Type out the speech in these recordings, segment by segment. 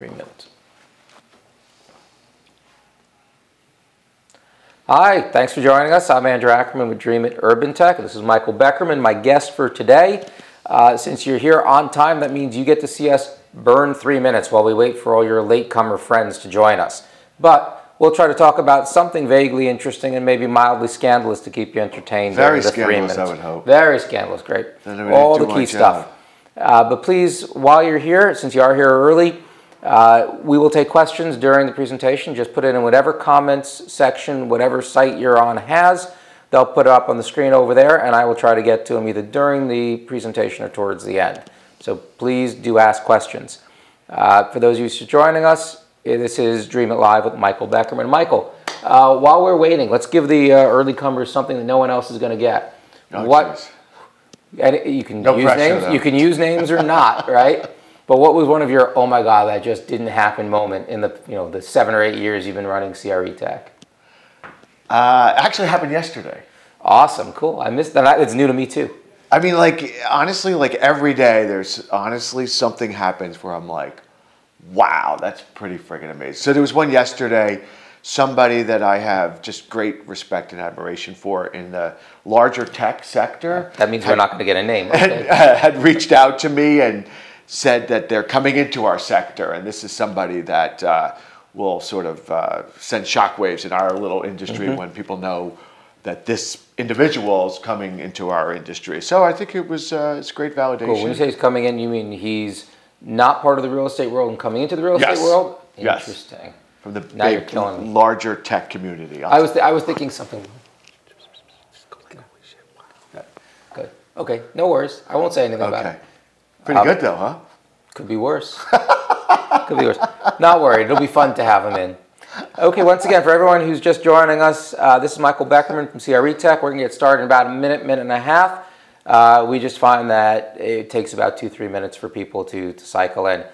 Three minutes. Hi, thanks for joining us. I'm Andrew Ackerman with Dreamit Urban Tech. This is Michael Beckerman, my guest for today. Uh, since you're here on time, that means you get to see us burn three minutes while we wait for all your latecomer friends to join us. But we'll try to talk about something vaguely interesting and maybe mildly scandalous to keep you entertained Very the three minutes. I would hope. Very scandalous, great. Then I would All the key stuff. Uh, but please, while you're here, since you are here early, uh, we will take questions during the presentation. Just put it in whatever comments section, whatever site you're on has. They'll put it up on the screen over there, and I will try to get to them either during the presentation or towards the end. So please do ask questions. Uh, for those of you who are joining us, eh, this is Dreamit Live with Michael Beckerman. Michael, uh, while we're waiting, let's give the uh, early comers something that no one else is going to get. Oh, what and you can No use pressure, names. though. You can use names or not, right? But what was one of your oh my god that just didn't happen moment in the you know the seven or eight years you've been running CREtech? Uh, actually happened yesterday. Awesome, cool. I missed that. It's new to me too. I mean, like honestly, like every day, there's honestly something happens where I'm like, wow, that's pretty freaking amazing. So there was one yesterday. Somebody that I have just great respect and admiration for in the larger tech sector. That means we're not going to get a name. had, had reached out to me and said that they're coming into our sector, and this is somebody that uh, will sort of uh, send shockwaves in our little industry Mm-hmm. when people know that this individual is coming into our industry. So I think it was uh, it's great validation. Cool. When you say he's coming in, you mean he's not part of the real estate world and coming into the real Yes. estate world? Yes. Interesting. from the Now you're big, killing me. larger tech community. I was th- I was thinking something. Good. Okay. No worries. I won't say anything about it. Pretty Um, good though, huh? Could be worse. Could be worse. Not worried. It'll be fun to have him in. Okay, once again, for everyone who's just joining us, uh, this is Michael Beckerman from CREtech. We're going to get started in about a minute, minute and a half. Uh, we just find that it takes about two, three minutes for people to, to cycle in.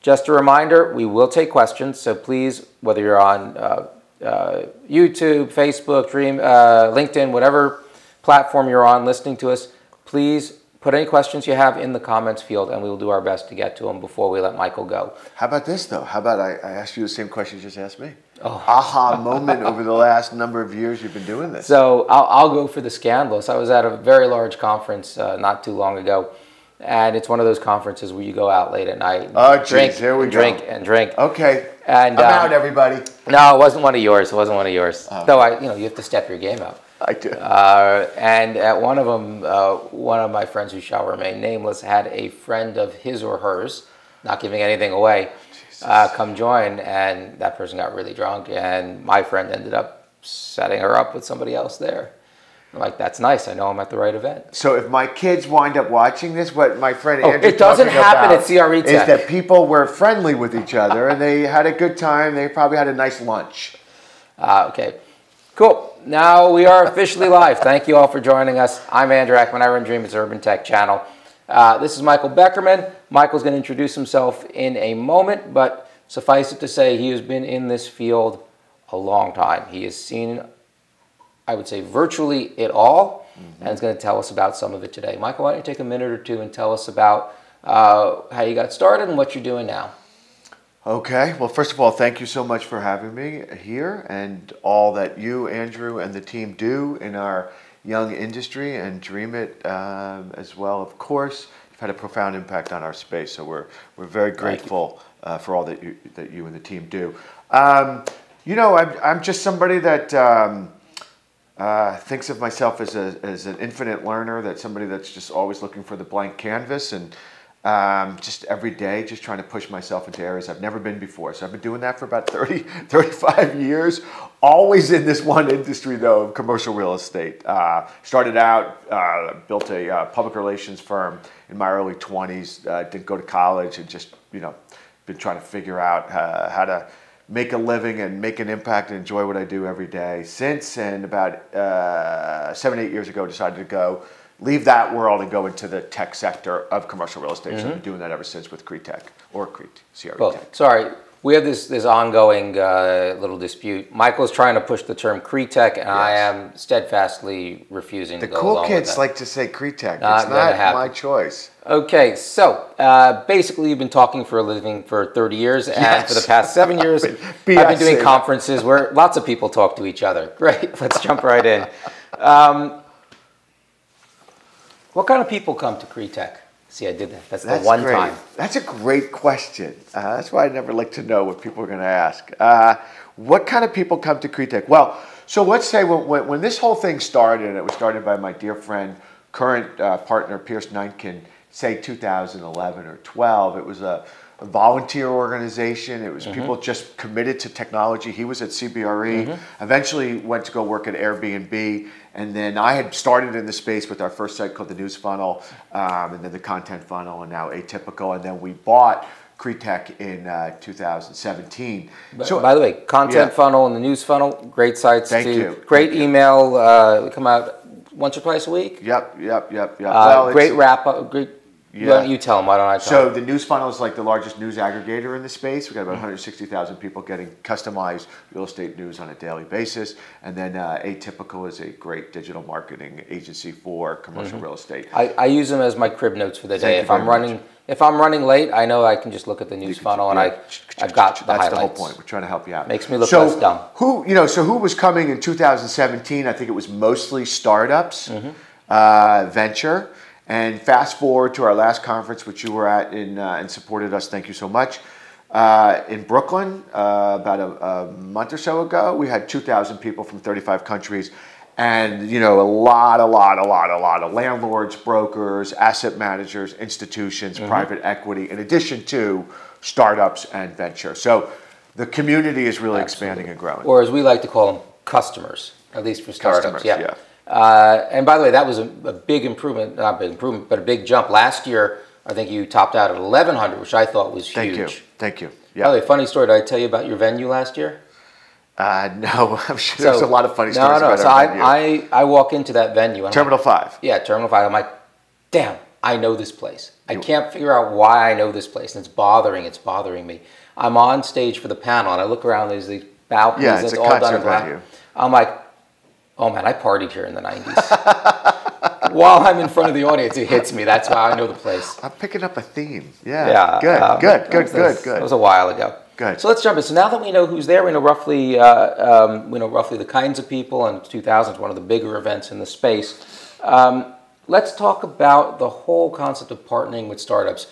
Just a reminder, we will take questions, so please, whether you're on uh, uh, YouTube, Facebook, Dream, uh, LinkedIn, whatever platform you're on listening to us, please put any questions you have in the comments field, and we will do our best to get to them before we let Michael go. How about this though? How about I, I asked you the same question you just asked me? Oh. Aha moment over the last number of years you've been doing this. So I'll, I'll go for the scandalous. I was at a very large conference uh, not too long ago, and it's one of those conferences where you go out late at night, and Oh, geez, drink, here we and go. drink, and drink. Okay. And, I'm um, out, everybody. No, it wasn't one of yours. It wasn't one of yours. Oh. Though I, you know, you have to step your game up. I do. Uh, and at one of them, uh, one of my friends who shall remain nameless had a friend of his or hers, not giving anything away, uh, come join, and that person got really drunk, and my friend ended up setting her up with somebody else there. I'm like, that's nice. I know I'm at the right event. so if my kids wind up watching this, what my friend Oh, Andrew it doesn't happen at CREtech. is that people were friendly with each other and they had a good time. They probably had a nice lunch. Uh, okay, cool. Now we are officially live. Thank you all for joining us. I'm Andrew Ackerman. I run Dreamit's Urban Tech channel. Uh, this is Michael Beckerman. Michael's going to introduce himself in a moment, but suffice it to say, he has been in this field a long time. He has seen, I would say, virtually it all, and is going to tell us about some of it today. Michael, why don't you take a minute or two and tell us about uh, how you got started and what you're doing now? Okay. Well, first of all, thank you so much for having me here and all that you, Andrew, and the team do in our young industry and Dreamit um, as well. Of course, you've had a profound impact on our space, so we're we're very grateful uh, for all that you that you and the team do. Um, you know, I'm I'm just somebody that. Um, uh, thinks of myself as, a, as an infinite learner, that somebody that's just always looking for the blank canvas and um, just every day just trying to push myself into areas I've never been before. So I've been doing that for about 30, 35 years, always in this one industry though commercial real estate. Uh, started out, uh, built a uh, public relations firm in my early 20s, uh, didn't go to college and just, you know, been trying to figure out uh, how to make a living and make an impact and enjoy what I do every day since. And about uh, seven, eight years ago, decided to go leave that world and go into the tech sector of commercial real estate. So I've been doing that ever since with CREtech or CRE, CRE Well, Tech. sorry, we have this this ongoing uh, little dispute. Michael's trying to push the term CREtech, and I am steadfastly refusing The cool along kids with that. like to say CREtech. Not it's not my choice. Okay, so uh, basically, you've been talking for a living for 30 years, and Yes. for the past seven years, I've been doing conferences where lots of people talk to each other. Great, let's jump right in. Um, what kind of people come to CREtech? See, I did that. That's, That's the one great. time. That's a great question. Uh, that's why I never like to know what people are going to ask. Uh, what kind of people come to CREtech? Well, so let's say when, when, when this whole thing started, and it was started by my dear friend, current uh, partner Pierce Neinkin, say 2011 or 12. It was a, a volunteer organization. It was people just committed to technology. He was at CBRE. Eventually went to go work at Airbnb, and then I had started in the space with our first site called the News Funnel, um, and then the Content Funnel, and now Atypical, and then we bought CREtech in uh, 2017. So, by the way, content Yeah. funnel and the news funnel, great sites Thank to you. great Thank you. email. Uh, we come out once or twice a week. Yep, yep, yep, yep. Uh, Well, great wrap up. Great. Yeah. Why don't you tell them? Why don't I tell So them? the news funnel is like the largest news aggregator in the space. We've got Mm-hmm. about 160,000 people getting customized real estate news on a daily basis. And then uh, Atypical is a great digital marketing agency for commercial Mm-hmm. real estate. I, I use them as my crib notes for the day. Thank you if I'm very much. running, if I'm running late, I know I can just look at the news funnel and. I, I've got the That's highlights. the whole point. We're trying to help you out. Makes me look so less dumb. Who you know? So who was coming in 2017? I think it was mostly startups, Mm-hmm. uh, venture. And fast forward to our last conference, which you were at in, uh, and supported us. Thank you so much. Uh, in Brooklyn, uh, about a, a month or so ago, we had 2,000 people from 35 countries, and you know a lot, a lot, a lot, a lot of landlords, brokers, asset managers, institutions, Mm-hmm. private equity, in addition to startups and venture. So the community is really expanding and growing. or as we like to call them, customers, at least for startups. Customers, yeah. yeah. Uh, and by the way, that was a, a big improvement, not a big improvement, but a big jump. Last year, I think you topped out at 1,100, which I thought was Thank huge. Thank you. Thank you. By the way, funny story. Did I tell you about your venue last year? Uh, no, I'm sure there's a lot of funny stories no, no. about so our I, venue. I, I walk into that venue. And I'm Terminal Five. yeah, Terminal 5. I'm like, damn, I know this place. I can't figure out why I know this place. And it's bothering. It's bothering me. I'm on stage for the panel, and I look around. There's these balconies. Yeah, it's it's a all done concert in black. I'm like, oh man, I partied here in the 90s. While I'm in front of the audience, it hits me. That's why I know the place. I'm picking up a theme. Yeah. Yeah. Good. um, good. Good. was- Good. That Good. was a while ago. Good. So let's jump in. So now that we know who's there, we know roughly, uh, um, we know roughly the kinds of people, and 2000 is one of the bigger events in the space. Um, let's talk about the whole concept of partnering with startups.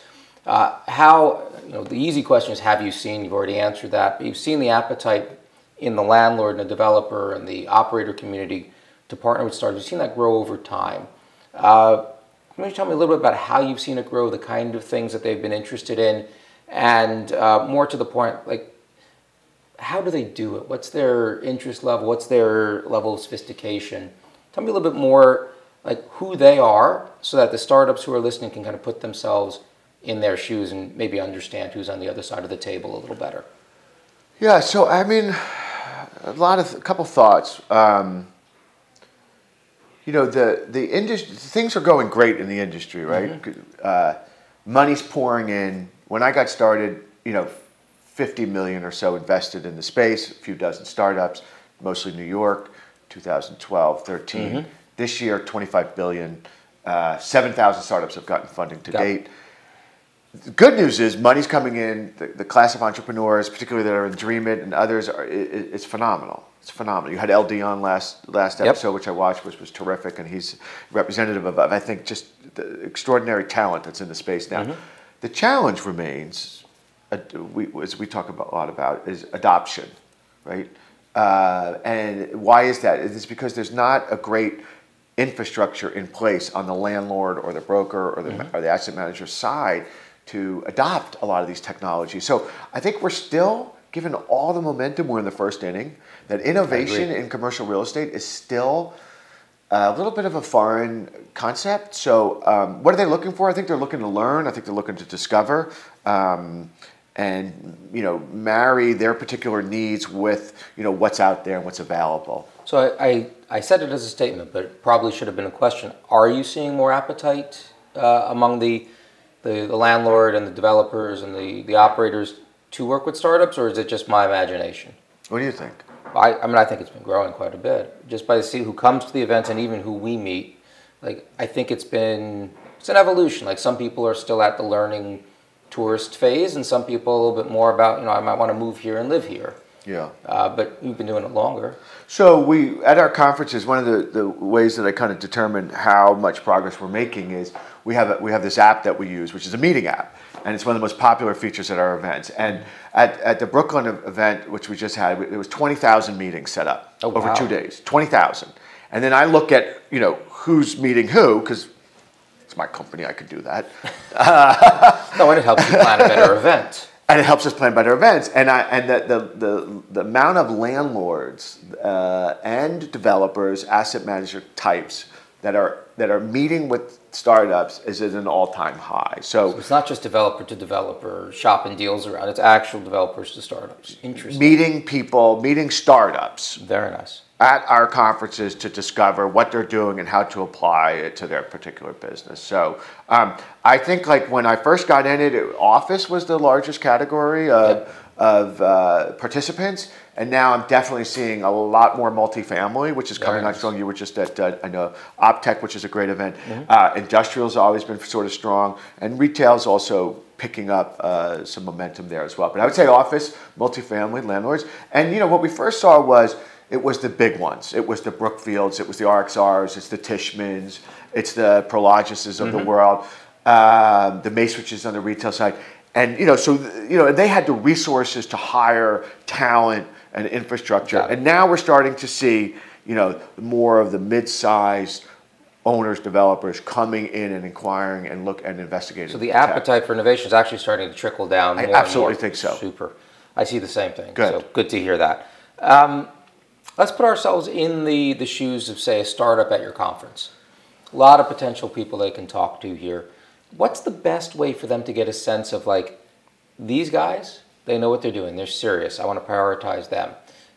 Uh, how, you know, the easy question is, have you seen? You've already answered that. But you've seen the appetite in the landlord and the developer and the operator community to partner with startups. You've seen that grow over time. Uh, can you tell me a little bit about how you've seen it grow, the kind of things that they've been interested in, and uh, more to the point, like how do they do it? What's their interest level? What's their level of sophistication? Tell me a little bit more, like who they are, so that the startups who are listening can kind of put themselves in their shoes and maybe understand who's on the other side of the table a little better. Yeah. So I mean, a lot of a couple thoughts. Um, you know, the the industry things are going great in the industry, right? Uh, money's pouring in. When I got started, you know, 50 million or so invested in the space, a few dozen startups, mostly New York, 2012, 13. This year, 25 billion. Uh, 7,000 startups have gotten funding to Got it. The good news is money's coming in. The, the class of entrepreneurs, particularly that are in Dreamit and others, are, it, it- it's phenomenal. It's phenomenal. You had LD on last last Yep. episode, which I watched, which was terrific, and he's representative of, of, I think, just the extraordinary talent that's in the space now. The challenge remains, uh, we, as we talk about, a lot about, is adoption, right? Uh, and why is that? It's because there's not a great infrastructure in place on the landlord or the broker or the, or the asset manager side to adopt a lot of these technologies. So I think we're still, given all the momentum, we're in the first inning, that innovation in commercial real estate is still a little bit of a foreign concept. So, um, what are they looking for? I think they're looking to learn. I think they're looking to discover, um, and you know, marry their particular needs with you know what's out there and what's available. So I, I, I said it as a statement, but it probably should have been a question. Are you seeing more appetite uh, among the, the the landlord and the developers and the, the operators to work with startups, or is it just my imagination? What do you think? I, I mean, I think it's been growing quite a bit just by seeing who comes to the events and even who we meet. Like, I think it's been it's an evolution. Like, some people are still at the learning tourist phase, and some people a little bit more about you know I might want to move here and live here. Yeah. Uh, but you've been doing it longer. So we at our conferences, one of the, the ways that I kind of determine how much progress we're making is we have a, we have this app that we use, which is a meeting app, and it's one of the most popular features at our events. And at, at the Brooklyn event, which we just had, there was twenty thousand meetings set up Oh, over wow. two days. Twenty thousand, and then I look at you know who's meeting who because it's my company, I could do that. No, and it helps you plan a better event. and it helps us plan better events. And I and the the the, the amount of landlords uh, and developers, asset manager types that are that are meeting with startups is at an all time high. So It's not just developer to developer shopping deals around. It's actual developers to startups. Interesting. meeting people, meeting startups Very nice. at our conferences to discover what they're doing and how to apply it to their particular business. So um, I think like when I first got in it, it- office was the largest category of, Yep. of uh, participants. And now I'm definitely seeing a lot more multifamily, which is coming Very on strong. You were just at, uh, I know, OpTech, which is a great event. Mm-hmm. Uh, industrial's always been sort of strong. And retail's also picking up uh, some momentum there as well. But I would say office, multifamily, landlords. And, you know, what we first saw was it was the big ones. It was the Brookfields, it was the RXRs, it's the Tishmans, it's the Prologises of the world, um, the Macerichs on the retail side. And, you know, so, you know, they had the resources to hire talent and infrastructure. And now we're starting to see, you know, more of the mid-sized owners, developers coming in and inquiring and look and investigating. So the appetite for innovation is actually starting to trickle down. I absolutely think so. Super. I see the same thing. Good. So good to hear that. Um, let's put ourselves in the, the shoes of, say, a startup at your conference. A lot of potential people they can talk to here. What's the best way for them to get a sense of like, these guys, they know what they're doing. They're serious. I want to prioritize them.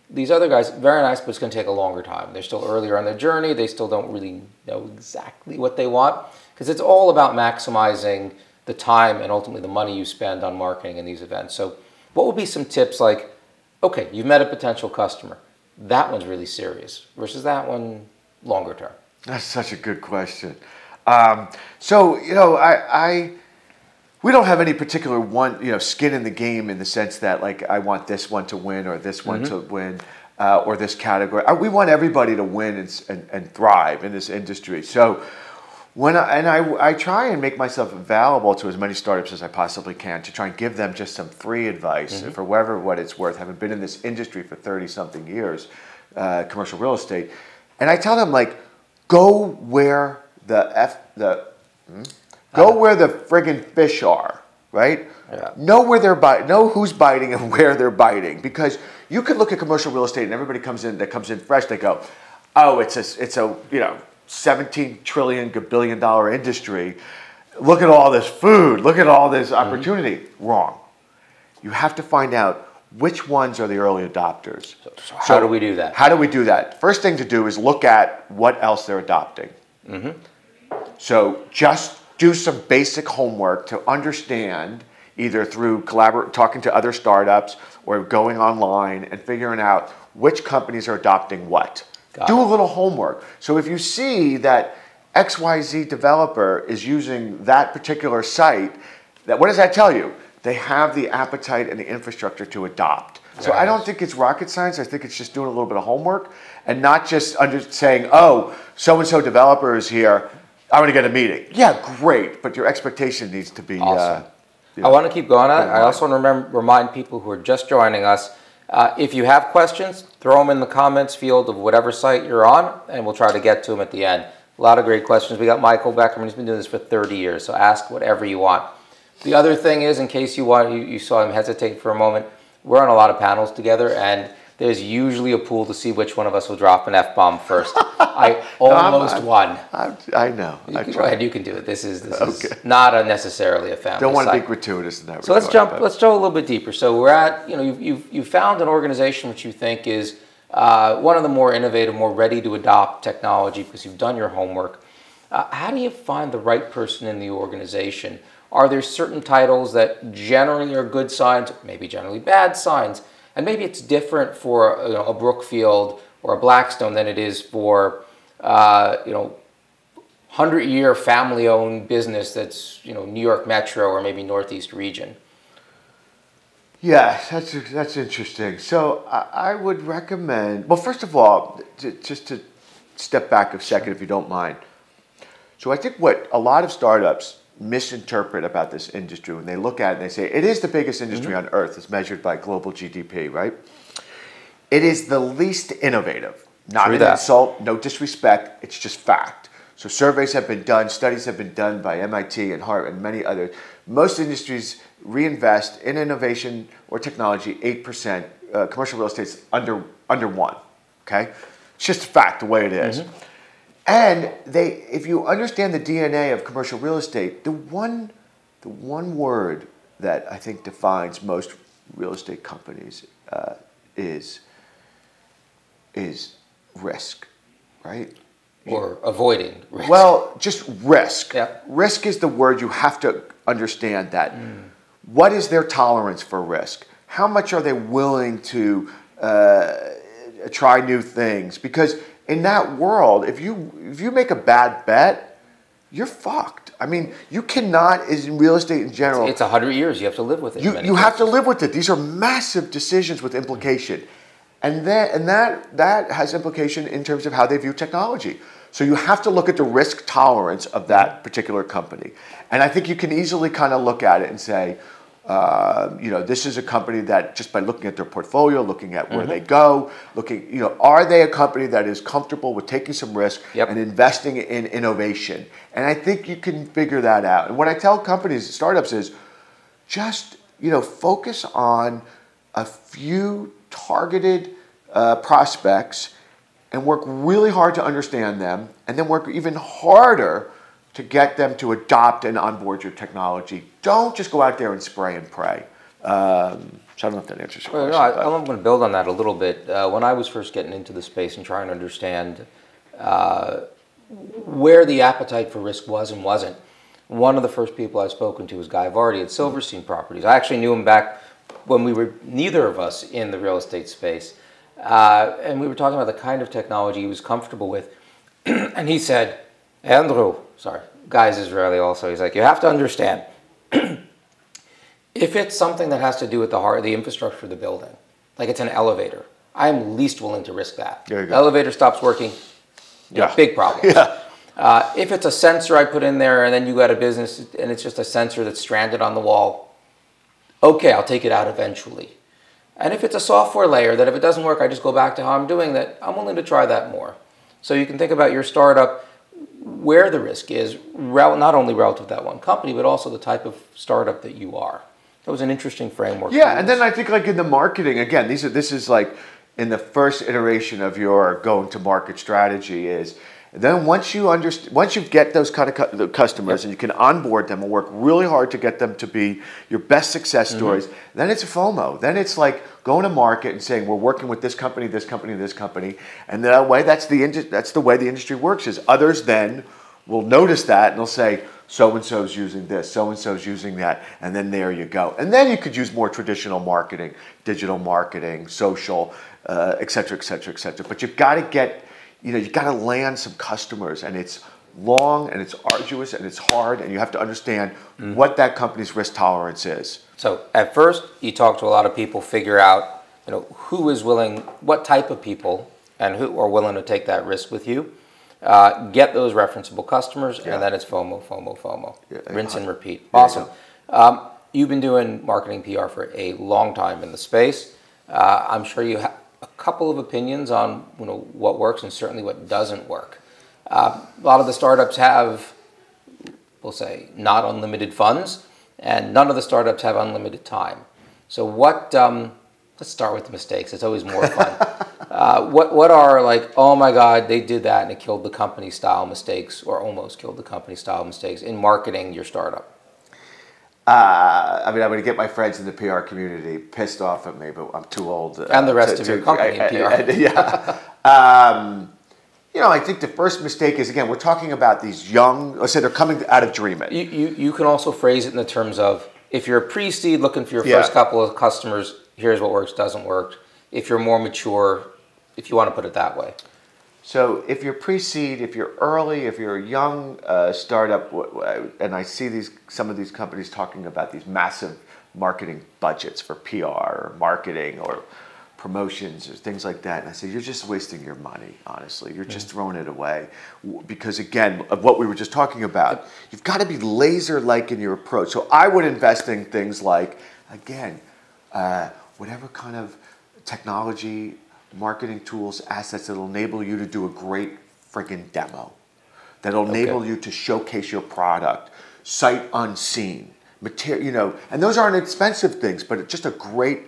These other guys, very nice, but it's going to take a longer time. They're still earlier on their journey. They still don't really know exactly what they want because it's all about maximizing the time and ultimately the money you spend on marketing in these events. So, what would be some tips like, okay, you've met a potential customer. That one's really serious versus that one longer term. That's such a good question. Um, so you know, I, I we don't have any particular one you know skin in the game in the sense that like I want this one to win or this one to win uh, or this category. Uh, We want everybody to win and, and, and thrive in this industry. So when I, and I, I try and make myself available to as many startups as I possibly can to try and give them just some free advice for whatever what it's worth. Having been in this industry for thirty something years, uh, commercial real estate, and I tell them like, go where the f the hmm? Go where the friggin' fish are, right? Yeah. Know where they're biting, know who's biting and where they're biting, because you could look at commercial real estate and everybody comes in that comes in fresh. They go, oh, it's a it's a you know seventeen trillion billion dollar industry. Look at all this food. Look at all this opportunity. Wrong. You have to find out which ones are the early adopters. So how do we do that? How do we do that? First thing to do is look at what else they're adopting. Mm -hmm. So just do some basic homework to understand, either through collabor- talking to other startups or going online and figuring out which companies are adopting what. Got do it. a little homework. So if you see that XYZ developer is using that particular site, that what does that tell you? They have the appetite and the infrastructure to adopt. So I don't think it's rocket science. I think it's just doing a little bit of homework and not just under saying, "Oh, so and so developer is here. I'm going to get a meeting." Yeah, great, but your expectation needs to be. Awesome. Uh, you I want to keep going on I also want to remember, remind people who are just joining us uh, if you have questions, throw them in the comments field of whatever site you're on, and we'll try to get to them at the end. A lot of great questions. We got Michael Beckerman. He's been doing this for 30 years, so ask whatever you want. The other thing is, in case you want, you, you saw him hesitate for a moment. We're on a lot of panels together, and there's usually a pool to see which one of us will drop an f bomb first. I almost I'm- won. I, I know. You I can- go ahead, you can do it. This is this Okay. is not a necessarily a family. Don't want to be gratuitous in that regard. So let's jump. but- Let's go a little bit deeper. So we're at you know you've you've, you've found an organization which you think is uh, one of the more innovative, more ready to adopt technology because you've done your homework. Uh, how do you find the right person in the organization? Are there certain titles that generally are good signs, maybe generally bad signs? And maybe it's different for you know, a Brookfield or a Blackstone than it is for uh, you know hundred year family owned business that's you know New York Metro or maybe Northeast region. Yeah, that's that's interesting. So I, I would recommend. Well, first of all, just to step back a second, if you don't mind. So I think what a lot of startups misinterpret about this industry when they look at it and they say it is the biggest industry mm-hmm. on earth as measured by global GDP, right? It is the least innovative. Not True an that. insult, no disrespect, it's just fact. So surveys have been done, studies have been done by MIT and Harvard and many others. Most industries reinvest in innovation or technology 8%. Uh, commercial real estate's under under 1, okay? It's just a fact the way it is. Mm-hmm. And they, if you understand the DNA of commercial real estate, the one, the one word that I think defines most real estate companies uh, is, is risk, right? Or avoiding risk. Well, just risk. Yeah. Risk is the word you have to understand that. Mm. What is their tolerance for risk? How much are they willing to uh, try new things? Because in that world, if you if you make a bad bet, you're fucked. I mean, you cannot, is in real estate in general. It's a hundred years. You have to live with it. You, you have to live with it. These are massive decisions with implication, and that and that that has implication in terms of how they view technology. So you have to look at the risk tolerance of that particular company, and I think you can easily kind of look at it and say, uh, you know, this is a company that just by looking at their portfolio, looking at where mm-hmm. they go, looking, you know, are they a company that is comfortable with taking some risk yep. and investing in innovation? And I think you can figure that out. And what I tell companies, startups, is just you know focus on a few targeted uh, prospects and work really hard to understand them, and then work even harder to get them to adopt and onboard your technology. Don't just go out there and spray and pray. Um, so I don't know if that answers your well, question. No, I, am going to build on that a little bit. Uh, when I was first getting into the space and trying to understand uh, where the appetite for risk was and wasn't, one of the first people I've spoken to was Guy Vardy at Silverstein Properties. I actually knew him back when we were neither of us in the real estate space. Uh, and we were talking about the kind of technology he was comfortable with. and he said, Andrew, sorry, guy's Israeli also. He's like, you have to understand, if it's something that has to do with the heart, the infrastructure of the building, like it's an elevator, I'm least willing to risk that. There you go. Elevator stops working, yeah. big problem. Yeah. Uh, if it's a sensor I put in there and then you got a business and it's just a sensor that's stranded on the wall, okay, I'll take it out eventually. And if it's a software layer that if it doesn't work, I just go back to how I'm doing that, I'm willing to try that more. So you can think about your startup where the risk is, not only relative to that one company, but also the type of startup that you are. That was an interesting framework. Yeah, and then I think like in the marketing again, these are this is like in the first iteration of your going to market strategy is then once you understand, once you get those kind of cu- customers yep. and you can onboard them and work really hard to get them to be your best success mm-hmm. stories, then it's a FOMO. Then it's like going to market and saying we're working with this company, this company, this company, and that way that's the that's the way the industry works. Is others then will notice that and they'll say so and so's using this, so and so's using that, and then there you go. And then you could use more traditional marketing, digital marketing, social, uh, et cetera, et cetera, et cetera. But you've got to get you know, you got to land some customers, and it's long and it's arduous and it's hard, and you have to understand mm-hmm. what that company's risk tolerance is. So at first, you talk to a lot of people, figure out, you know, who is willing, what type of people, and who are willing to take that risk with you. Uh, get those referenceable customers, yeah. and then it's FOMO, FOMO, FOMO. Yeah, Rinse and repeat. Awesome. Um, you've been doing marketing PR for a long time in the space. Uh, I'm sure you have a couple of opinions on you know what works and certainly what doesn't work. Uh, a lot of the startups have, we'll say, not unlimited funds, and none of the startups have unlimited time. So what? Um, let's start with the mistakes. It's always more fun. uh, what what are like? Oh my God, they did that and it killed the company style mistakes, or almost killed the company style mistakes in marketing your startup. Uh, I mean, I'm going to get my friends in the PR community pissed off at me, but I'm too old. Uh, and the rest to, of your company I, I, PR. I, yeah. um, you know, I think the first mistake is again, we're talking about these young. Let's say they're coming out of Dreamit. You, you, you can also phrase it in the terms of if you're a pre-seed looking for your Yeah. first couple of customers, here's what works, doesn't work. If you're more mature, if you want to put it that way. So if you're pre-seed, if you're early, if you're a young uh, startup, and I see these some of these companies talking about these massive marketing budgets for PR or marketing or promotions or things like that, and I say you're just wasting your money. Honestly, you're just throwing it away because again of what we were just talking about, you've got to be laser-like in your approach. So I would invest in things like again, uh, whatever kind of technology, marketing tools, assets that'll enable you to do a great freaking demo, that'll enable you to showcase your product, sight unseen, material, you know, and those aren't expensive things, but it's just a great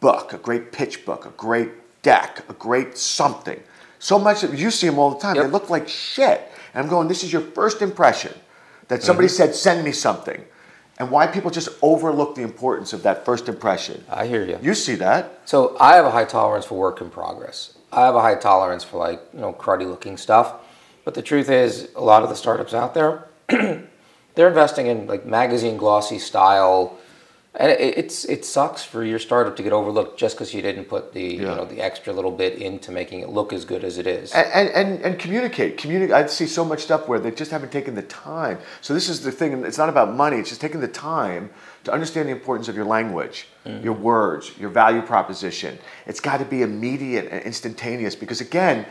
book, a great pitch book, a great deck, a great something. So much that you see them all the time. They look like shit. And I'm going, this is your first impression that somebody mm-hmm. said, send me something. And why people just overlook the importance of that first impression. I hear you. You see that. So I have a high tolerance for work in progress. I have a high tolerance for like you know cruddy looking stuff. But the truth is, a lot of the startups out there, they're investing in like magazine glossy style, and it, it's it sucks for your startup to get overlooked just because you didn't put the you know the extra little bit into making it look as good as it is. and, and, and, communicate. Communicate. I see so much stuff where they just haven't taken the time. So this is the thing. It's not about money. It's just taking the time to understand the importance of your language, mm. your words, your value proposition. It's got to be immediate and instantaneous because again,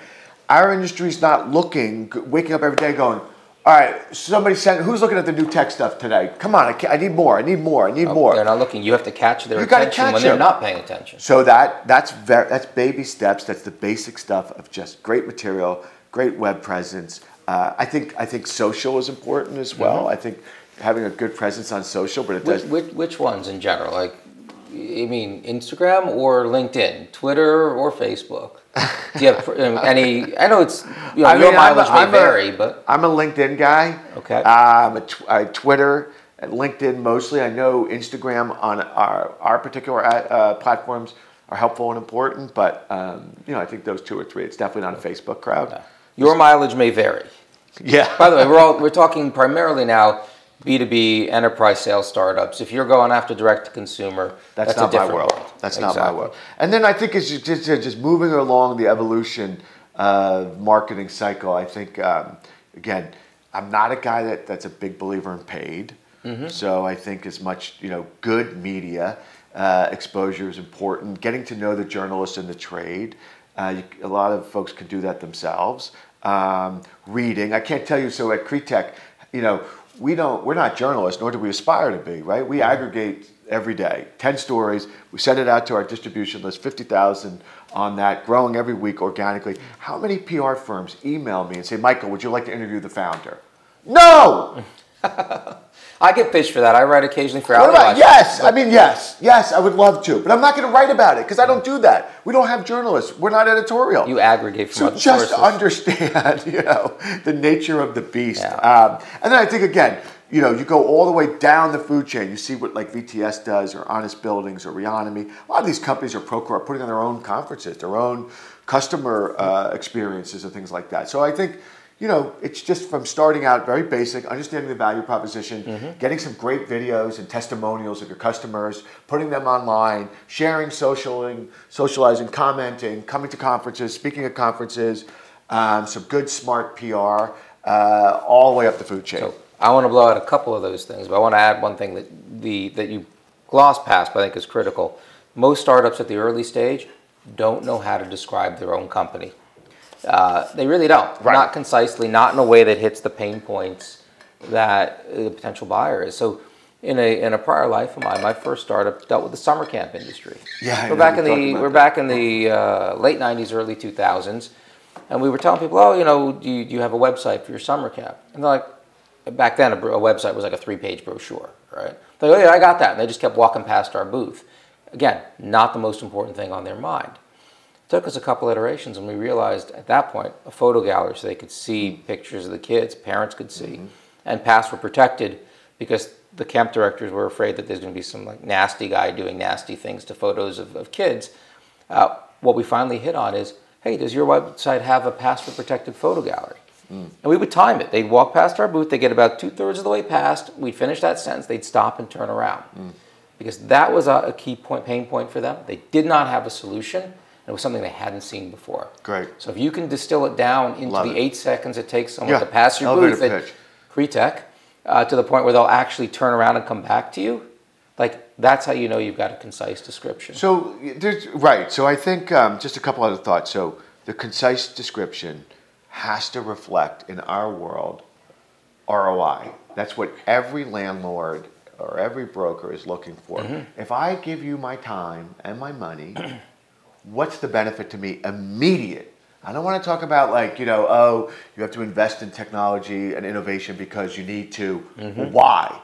our industry is not looking, waking up every day going. All right, somebody sent. Who's looking at the new tech stuff today? Come on, I, I need more. I need more. I need more. They're not looking. You have to catch their You attention catch when they're them. not paying attention. So that that's very that's baby steps. That's the basic stuff of just great material, great web presence. Uh, I think I think social is important as well. I think having a good presence on social, but it Which, does. which, which ones in general? Like, I mean, Instagram or LinkedIn, Twitter or Facebook? Do you have um, any? I know it's you know, I your mean, I'm a- mileage may I'm a- vary, but I'm a LinkedIn guy. Okay. Um, a tw- I Twitter, and LinkedIn mostly. I know Instagram on our our particular uh, uh, platforms are helpful and important, but um, you know I think those two or three. It's definitely not a Facebook crowd. your mileage may vary. Yeah. By the way, we're all we're talking primarily now B2B enterprise sales startups. If you're going after direct to consumer, That's, that's, a not my different world. That's not my world. And then I think it's just, just, just moving along the evolution of marketing cycle. I think, um, again, I'm not a guy that, that's a big believer in paid. So I think as much, you know, good media uh, exposure is important. Getting to know the journalists in the trade. Uh, you, a lot of folks can do that themselves. Um, reading. I can't tell you. So at CREtech, you know, we don't. We're not journalists, nor do we aspire to be. Right? We aggregate every day, ten stories. We send it out to our distribution list, fifty thousand on that, growing every week organically. How many PR firms email me and say, Michael, would you like to interview the founder? No. I get pitched for that. I write occasionally for What about, Outlast. yes, I mean yes, yes, I would love to, but I'm not going to write about it because I don't do that. We don't have journalists. We're not editorial. You aggregate from So other just sources. understand, you know, the nature of the beast. Yeah. Um, and then I think again, you know, you go all the way down the food chain. You see what like VTS does, or Honest Buildings, or Reonomy. A lot of these companies are Procore are putting on their own conferences, their own customer uh, experiences, and things like that. So I think. You know, it's just from starting out very basic, understanding the value proposition, Mm-hmm. getting some great videos and testimonials of your customers, putting them online, sharing, socialing, socializing, commenting, coming to conferences, speaking at conferences, um, some good smart PR, uh, all the way up the food chain. So I want to blow out a couple of those things, but I want to add one thing that the that you gloss past, but I think is critical. Most startups at the early stage don't know how to describe their own company. Uh, they really don't. Right. Not concisely, not in a way that hits the pain points that the potential buyer is. So, in a in a prior life of mine, my first startup dealt with the summer camp industry. Yeah, I we're back in the we're that. back in the uh, late '90s, early 2000s, and we were telling people, oh, you know, do you, do you have a website for your summer camp? And they're like, back then a, a website was like a three-page brochure, right? They're like, oh yeah, I got that, and they just kept walking past our booth. Again, not the most important thing on their mind. Took us a couple iterations, and we realized at that point a photo gallery, so they could see mm-hmm. pictures of the kids, parents could see, mm-hmm. and paths were protected because the camp directors were afraid that there's going to be some like nasty guy doing nasty things to photos of, of kids. Uh, what we finally hit on is hey, does your website have a password protected photo gallery? Mm. And we would time it. They'd walk past our booth, they'd get about two thirds of the way past, we'd finish that sentence, they'd stop and turn around. Mm. Because that was a, a key point, pain point for them. They did not have a solution, it was something they hadn't seen before. Great. So if you can distill it down into Love the it. eight seconds it takes someone Yeah, to pass your elevator booth at pitch. CREtech uh, to the point where they'll actually turn around and come back to you, like that's how you know you've got a concise description. So there's right. So I think um, just a couple other thoughts. So the concise description has to reflect in our world ROI. That's what every landlord or every broker is looking for. If I give you my time and my money, what's the benefit to me immediate? I don't want to talk about like, you know, oh, you have to invest in technology and innovation because you need to. Mm-hmm. Why?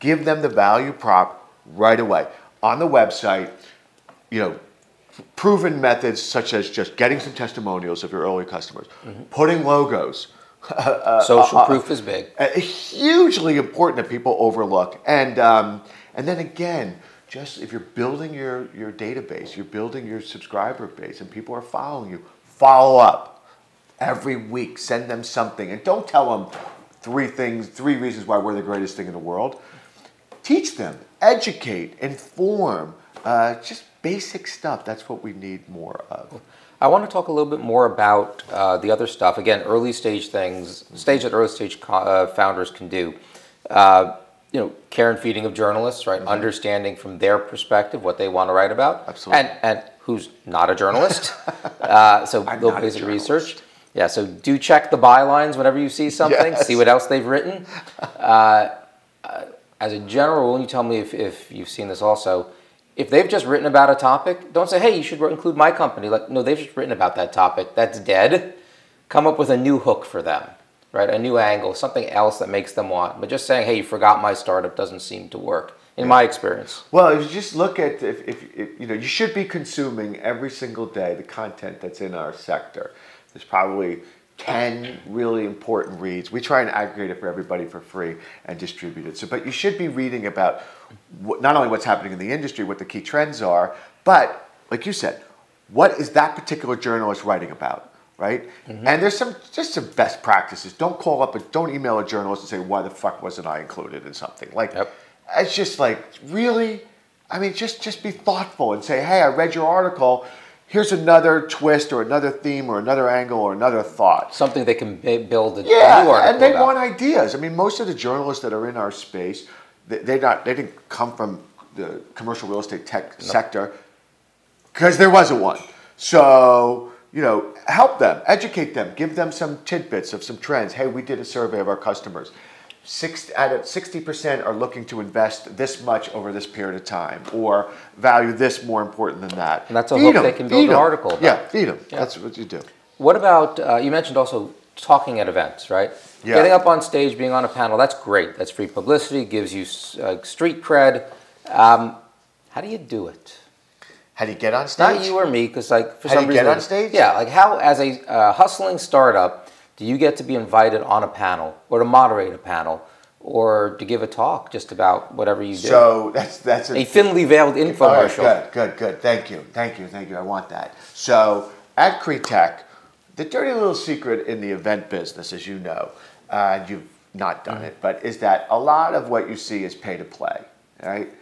Give them the value prop right away. On the website, you know, proven methods such as just getting some testimonials of your early customers, mm-hmm. putting logos, uh, uh, uh, Social proof is big. uh, hugely important that people overlook. And um, and then again, just if you're building your your database, you're building your subscriber base, and people are following you, follow up every week. Send them something, and don't tell them three things, three reasons why we're the greatest thing in the world. Teach them, educate, inform. Uh, just basic stuff. That's what we need more of. I want to talk a little bit more about uh, the other stuff. Again, early stage things, stage that early stage uh, founders can do. Uh, you know, care and feeding of journalists, right? Understanding from their perspective what they want to write about. Absolutely. And, and who's not a journalist. uh, so little basic research. Yeah, so do check the bylines whenever you see something, Yes. see what else they've written. Uh, uh, as a general rule, you tell me if, if you've seen this also, if they've just written about a topic, don't say, hey, you should include my company. Like, no, they've just written about that topic. That's dead. Come up with a new hook for them, right? A new angle, something else that makes them want. But just saying, hey, you forgot my startup doesn't seem to work, in my experience. Well, if you just look at if, if, if you know, you should be consuming every single day the content that's in our sector. There's probably ten really important reads. We try and aggregate it for everybody for free and distribute it. So, but you should be reading about what, not only what's happening in the industry, what the key trends are, but like you said, what is that particular journalist writing about? Right, mm-hmm. and there's some just some best practices. Don't call up, a, don't email a journalist and say, "Why the fuck wasn't I included in something?" Like, Yep. it's just like really i mean just just be thoughtful and say hey i read your article here's another twist or another theme or another angle or another thought Something they can build a yeah new article and they about. want ideas i mean most of the journalists that are in our space they, they not they didn't come from the commercial real estate tech sector because there wasn't one. So, you know, help them, educate them, give them some tidbits of some trends. Hey, we did a survey of our customers. Six, out of 60% are looking to invest this much over this period of time or value this more important than that. And that's a Feed hook 'em, they can build feed an 'em. article about. Yeah, feed them. That's what you do. What about uh, you mentioned also talking at events, right? Yeah. Getting up on stage, being on a panel, that's great. That's free publicity, gives you uh, street cred. Um, how do you do it? How do you get on stage? Not you or me, because like for How do some you get on stage? Yeah, like how as a uh, hustling startup, do you get to be invited on a panel or to moderate a panel or to give a talk just about whatever you do? So that's that's a thinly veiled All right, infomercial. good, good, good. Thank you, thank you, thank you. I want that. So at CREtech, the dirty little secret in the event business, as you know, uh, and you've not done it, but is that a lot of what you see is pay to play, right?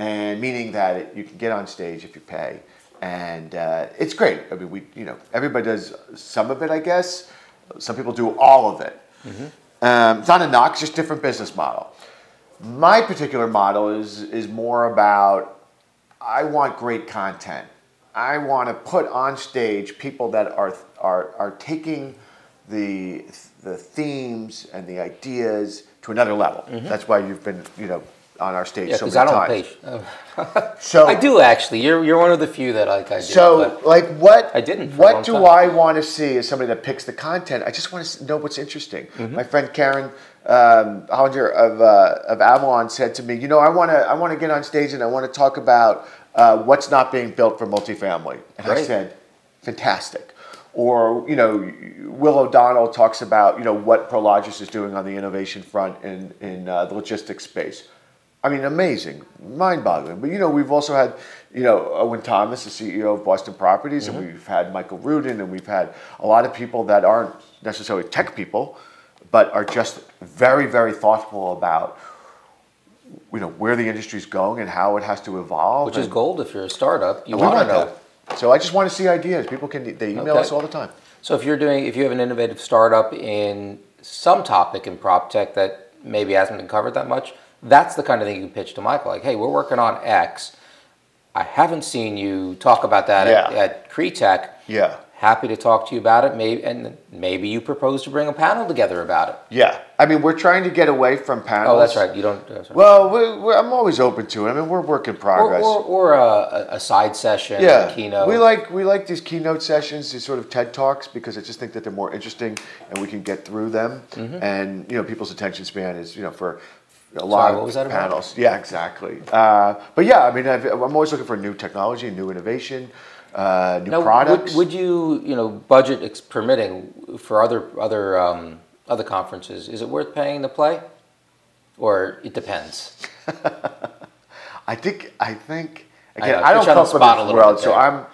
And meaning that it, you can get on stage if you pay, and uh, it's great. I mean, we, you know, everybody does some of it, I guess. Some people do all of it. Um, it's not a knock, it's just different business model. My particular model is is more about I want great content. I want to put on stage people that are are are taking the the themes and the ideas to another level. That's why you've been you know on our stage Yeah, so many I don't times. pay. So I do actually. You're you're one of the few that like I do. so, like, what? I didn't What do time. I want to see as somebody that picks the content? I just want to know what's interesting. Mm-hmm. My friend Karen um, Hollinger of uh, of Avalon said to me, "You know, I want to I want to get on stage and I want to talk about uh, what's not being built for multifamily." And I said, "Fantastic." Or you know, Will O'Donnell talks about you know what Prologis is doing on the innovation front in in uh, the logistics space. I mean, amazing, mind-boggling. But you know, we've also had, you know, Owen Thomas, the CEO of Boston Properties, mm-hmm. and we've had Michael Rudin, and we've had a lot of people that aren't necessarily tech people, but are just very, very thoughtful about, you know, where the industry's going and how it has to evolve. Which is gold if you're a startup. You want to know. That. So I just want to see ideas. People can they email okay. us all the time. So if you're doing, if you have an innovative startup in some topic in prop tech that maybe hasn't been covered that much that's the kind of thing you can pitch to Michael. Like, hey, we're working on X. I haven't seen you talk about that yeah. at, at CREtech. Yeah happy to talk to you about it. Maybe and maybe you propose to bring a panel together about it. Yeah, I mean we're trying to get away from panels. Oh, that's right. You don't. Uh, well, we're, we're, I'm always open to it. I mean we're work in progress. Or, or, or a, a, side session. Yeah, keynote. We like we like these keynote sessions, these sort of TED talks, because I just think that they're more interesting and we can get through them. Mm-hmm. And you know people's attention span is you know for a lot Sorry, of panels. About? Yeah, exactly. Uh, but yeah, I mean, i am always looking for new technology, new innovation uh, new now, products. Would, would, you, you know, budget permitting for other other um, other conferences? Is it worth paying to play, or it depends? I think I think again I, I don't come from this world, so I'm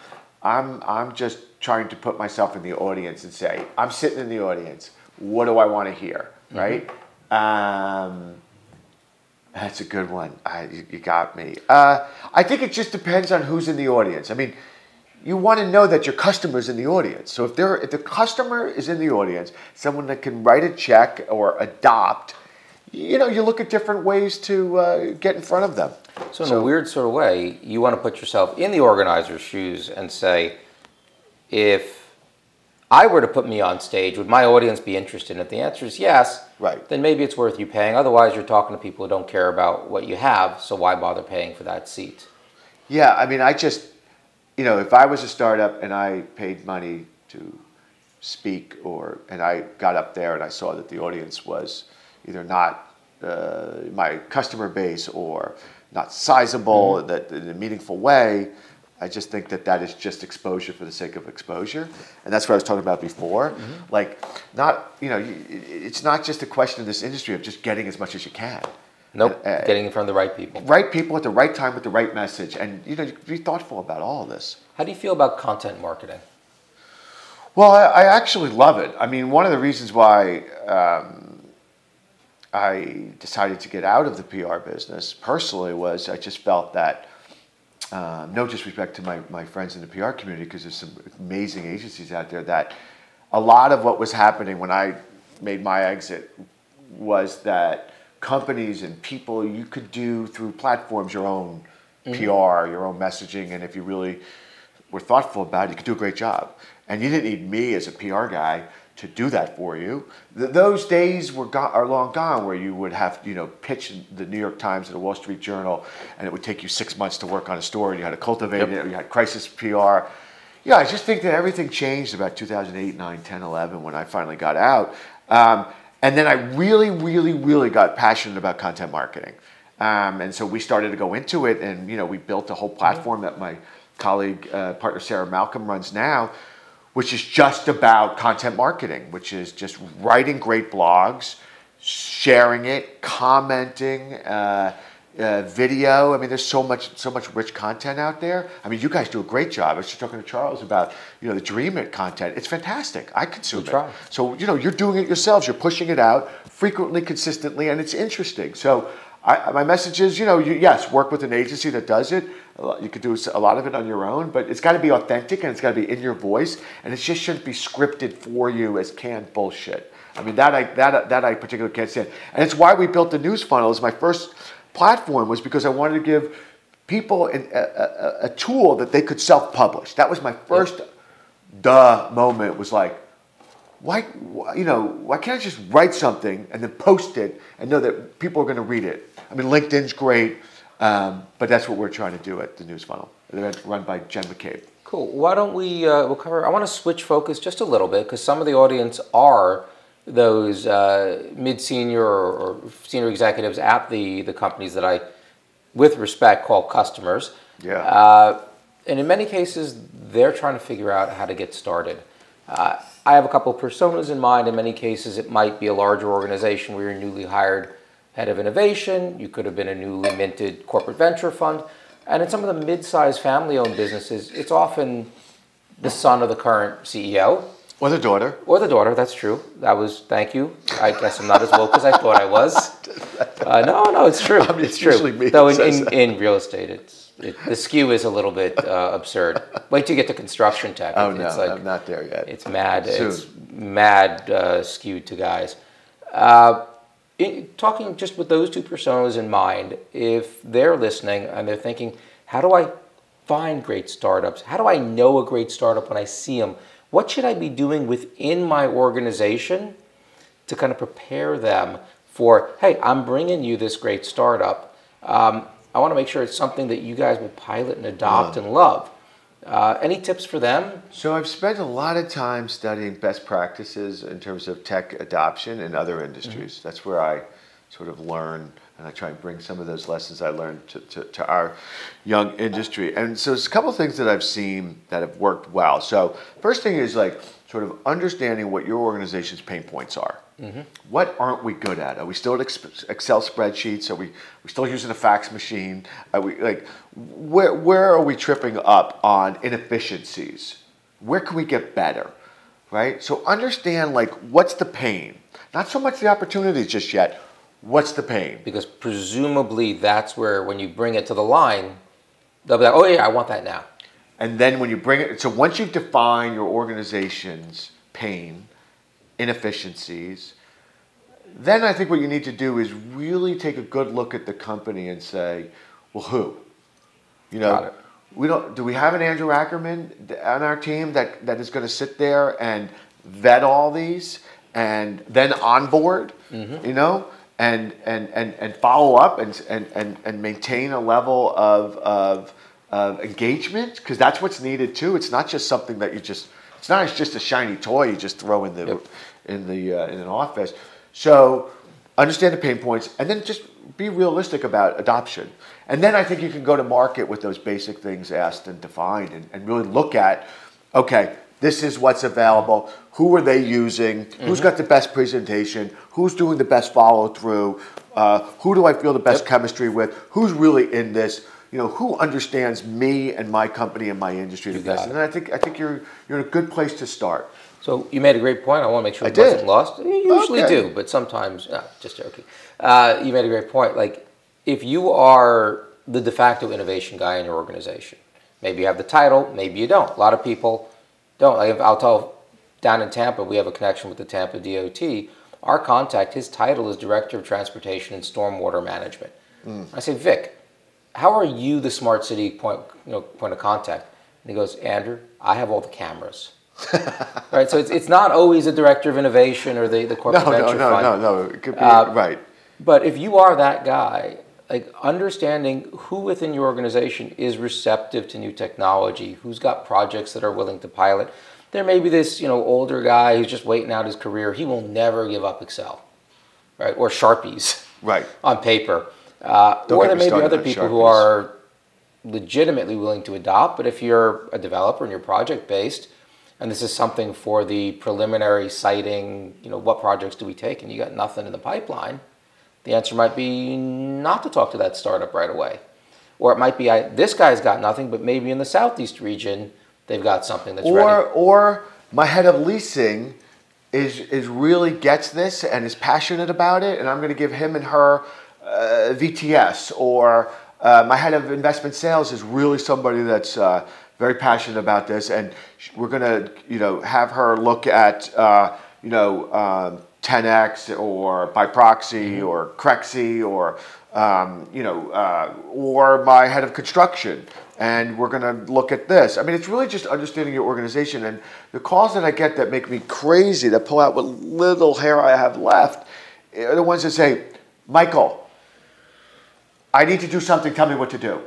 I'm I'm just trying to put myself in the audience and say I'm sitting in the audience. What do I want to hear? Mm-hmm. Right. Um, that's a good one. I, you, you got me. Uh, I think it just depends on who's in the audience. I mean, you want to know that your customer is in the audience. So if, if the customer is in the audience, someone that can write a check or adopt, you know, you look at different ways to uh, get in front of them. So in so, a weird sort of way, you want to put yourself in the organizer's shoes and say, if I were to put me on stage, would my audience be interested? And if the answer is yes, right. then maybe it's worth you paying. Otherwise, you're talking to people who don't care about what you have, so why bother paying for that seat? Yeah, I mean, I just you know, if I was a startup and I paid money to speak, or and I got up there and I saw that the audience was either not uh, my customer base or not sizable mm-hmm. that in a meaningful way, I just think that that is just exposure for the sake of exposure, and that's what I was talking about before. Mm-hmm. Like, not you know, it's not just a question in this industry of just getting as much as you can. Nope. Uh, getting in front of the right people. Right people at the right time with the right message, and you know, be thoughtful about all of this. How do you feel about content marketing? Well, I, I actually love it. I mean, one of the reasons why um, I decided to get out of the PR business personally was I just felt that. Uh, no disrespect to my, my friends in the PR community, because there's some amazing agencies out there that a lot of what was happening when I made my exit was that companies and people you could do through platforms your own mm-hmm. PR, your own messaging, and if you really were thoughtful about it, you could do a great job. And you didn't need me as a PR guy to do that for you. Th- those days were go- are long gone where you would have you know pitch the New York Times or the Wall Street Journal, and it would take you six months to work on a story. And you had to cultivate yep. it. You had crisis PR. Yeah, I just think that everything changed about 2008, 9, 10, 11 when I finally got out. Um, and then I really, really, really got passionate about content marketing. Um, and so we started to go into it, and you know, we built a whole platform that my colleague, uh, partner Sarah Malcolm runs now, which is just about content marketing, which is just writing great blogs, sharing it, commenting. Uh, uh, video. I mean, there's so much, so much rich content out there. I mean, you guys do a great job. I was just talking to Charles about, you know, the Dreamit content. It's fantastic. I consume it. So, you know, you're doing it yourselves. You're pushing it out frequently, consistently, and it's interesting. So, I, my message is, you know, you, yes, work with an agency that does it. You could do a lot of it on your own, but it's got to be authentic and it's got to be in your voice, and it just shouldn't be scripted for you as canned bullshit. I mean, that I that that I particularly can't stand, and it's why we built the news funnel. Is my first platform was because I wanted to give people an, a, a, a, tool that they could self-publish. That was my first duh moment. Was like, why, you know, why can't I just write something and then post it and know that people are going to read it? I mean, LinkedIn's great, um, but that's what we're trying to do at the News Funnel, run by Jen McCabe. Cool. Why don't we? Uh, we'll cover. I want to switch focus just a little bit because some of the audience are those uh, mid-senior or, or, senior executives at the, the companies that I, with respect, call customers. Yeah. Uh, and in many cases, they're trying to figure out how to get started. Uh, I have a couple of personas in mind. In many cases, it might be a larger organization where you're newly hired head of innovation, you could have been a newly minted corporate venture fund. And in some of the mid-sized family-owned businesses, it's often the son of the current CEO. Or the daughter. Or the daughter, that's true. That was, thank you. I guess I'm not as woke as I thought I was. Uh, no, no, it's true. I mean, it's true. me Though in, in, in real estate, it's, it, the skew is a little bit uh, absurd. Wait till you get to construction tech. Oh, It- no, it's like, I'm not there yet. it's mad. Soon. It's mad uh, skewed to guys. Uh, in, talking just with those two personas in mind, if they're listening and they're thinking, how do I find great startups? How do I know a great startup when I see them? What should I be doing within my organization to kind of prepare them for, hey, I'm bringing you this great startup. Um, I want to make sure it's something that you guys will pilot and adopt and love. Uh, any tips for them? So I've spent a lot of time studying best practices in terms of tech adoption in other industries. That's where I sort of learn, and I try and bring some of those lessons I learned to, to, to our young industry. And so there's a couple of things that I've seen that have worked well. So first thing is like sort of understanding what your organization's pain points are. Mm-hmm. What aren't we good at? Are we still at Excel spreadsheets? Are we we still using a fax machine? Are we like where where are we tripping up on inefficiencies? Where can we get better? Right? So understand like what's the pain? Not so much the opportunities just yet. What's the pain? because presumably that's where when you bring it to the line, they'll be like, "Oh yeah, I want that now." And then when you bring it, so once you've defined your organization's pain, inefficiencies, then I think what you need to do is really take a good look at the company and say, well, who? You know, we don't. Do we have an Andrew Ackerman on our team that, that is going to sit there and vet all these and then onboard? Mm-hmm. You know, and and and and follow up and and and, and maintain a level of of, of engagement because that's what's needed too. It's not just something that you just. It's not just a shiny toy you just throw in the Yep. in the uh, in an office. So understand the pain points and then just be realistic about adoption. And then I think you can go to market with those basic things asked and defined and, and really look at, okay, this is what's available. Who are they using? Who's got the best presentation? Who's doing the best follow through? Uh, who do I feel the best chemistry with? Who's really in this? You know, who understands me and my company and my industry the You got best? it. And I think I think you're you're in a good place to start. So you made a great point. I want to make sure I it did. wasn't lost. You usually Okay. do, but sometimes, no, just joking. Uh, you made a great point. Like, if you are the de facto innovation guy in your organization, maybe you have the title, maybe you don't. A lot of people don't. Like, I'll tell down in Tampa, we have a connection with the Tampa DOT. Our contact, his title is Director of Transportation and Stormwater Management. I say, Vic, how are you the smart city point, you know, point of contact? And he goes, Andrew, I have all the cameras. right, so it's, it's not always the director of innovation or the, the corporate No, no, venture no, fund. no, no. It could be Uh, right. But if you are that guy, like understanding who within your organization is receptive to new technology, who's got projects that are willing to pilot. There may be this, you know, older guy who's just waiting out his career. He will never give up Excel, right? Or Sharpies Right. on paper. Uh, or there may be other people who are legitimately willing to adopt. But if you're a developer and you're project based, and this is something for the preliminary siting, you know, what projects do we take, and you got nothing in the pipeline, the answer might be not to talk to that startup right away. Or it might be, I, this guy's got nothing, but maybe in the southeast region, they've got something that's Or ready. or my head of leasing is is really gets this and is passionate about it, and I'm going to give him and her VTS. Or uh, my head of investment sales is really somebody that's uh, very passionate about this, and we're going to you know have her look at uh, you know. Um, Ten-X or Biproxi or Crexi or um, you know uh, or my head of construction and we're going to look at this. I mean, it's really just understanding your organization and the calls that I get that make me crazy, that pull out what little hair I have left, are the ones that say, Michael, I need to do something. Tell me what to do.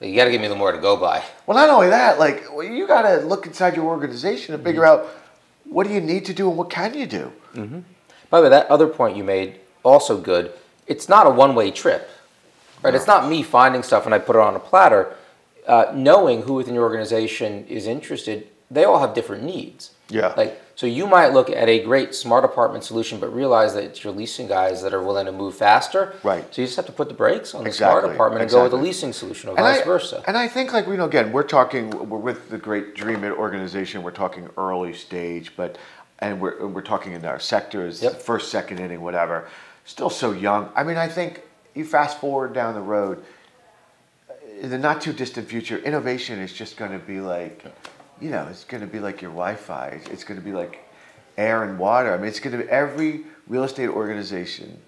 You got to give me the more to go by. Well, not only that, like well, you got to look inside your organization and figure out what do you need to do and what can you do. By the way, that other point you made, also good. It's not a one way trip, right? It's not me finding stuff and I put it on a platter. Uh, knowing who within your organization is interested, they all have different needs. Yeah. Like so you might look at a great smart apartment solution, but realize that it's your leasing guys that are willing to move faster. Right. So you just have to put the brakes on the Exactly, smart apartment and go with the leasing solution, or And vice I, versa. And I think, like, you know, again, we're talking, we're with the great Dreamit organization, we're talking early stage, but, and we're, we're talking in our sectors, Yep. first, second inning, whatever, still so young. I mean, I think you fast forward down the road, uh, in the not too distant future, innovation is just going to be like, you know, it's going to be like your Wi-Fi. It's going to be like air and water. I mean, it's going to be every real estate organization.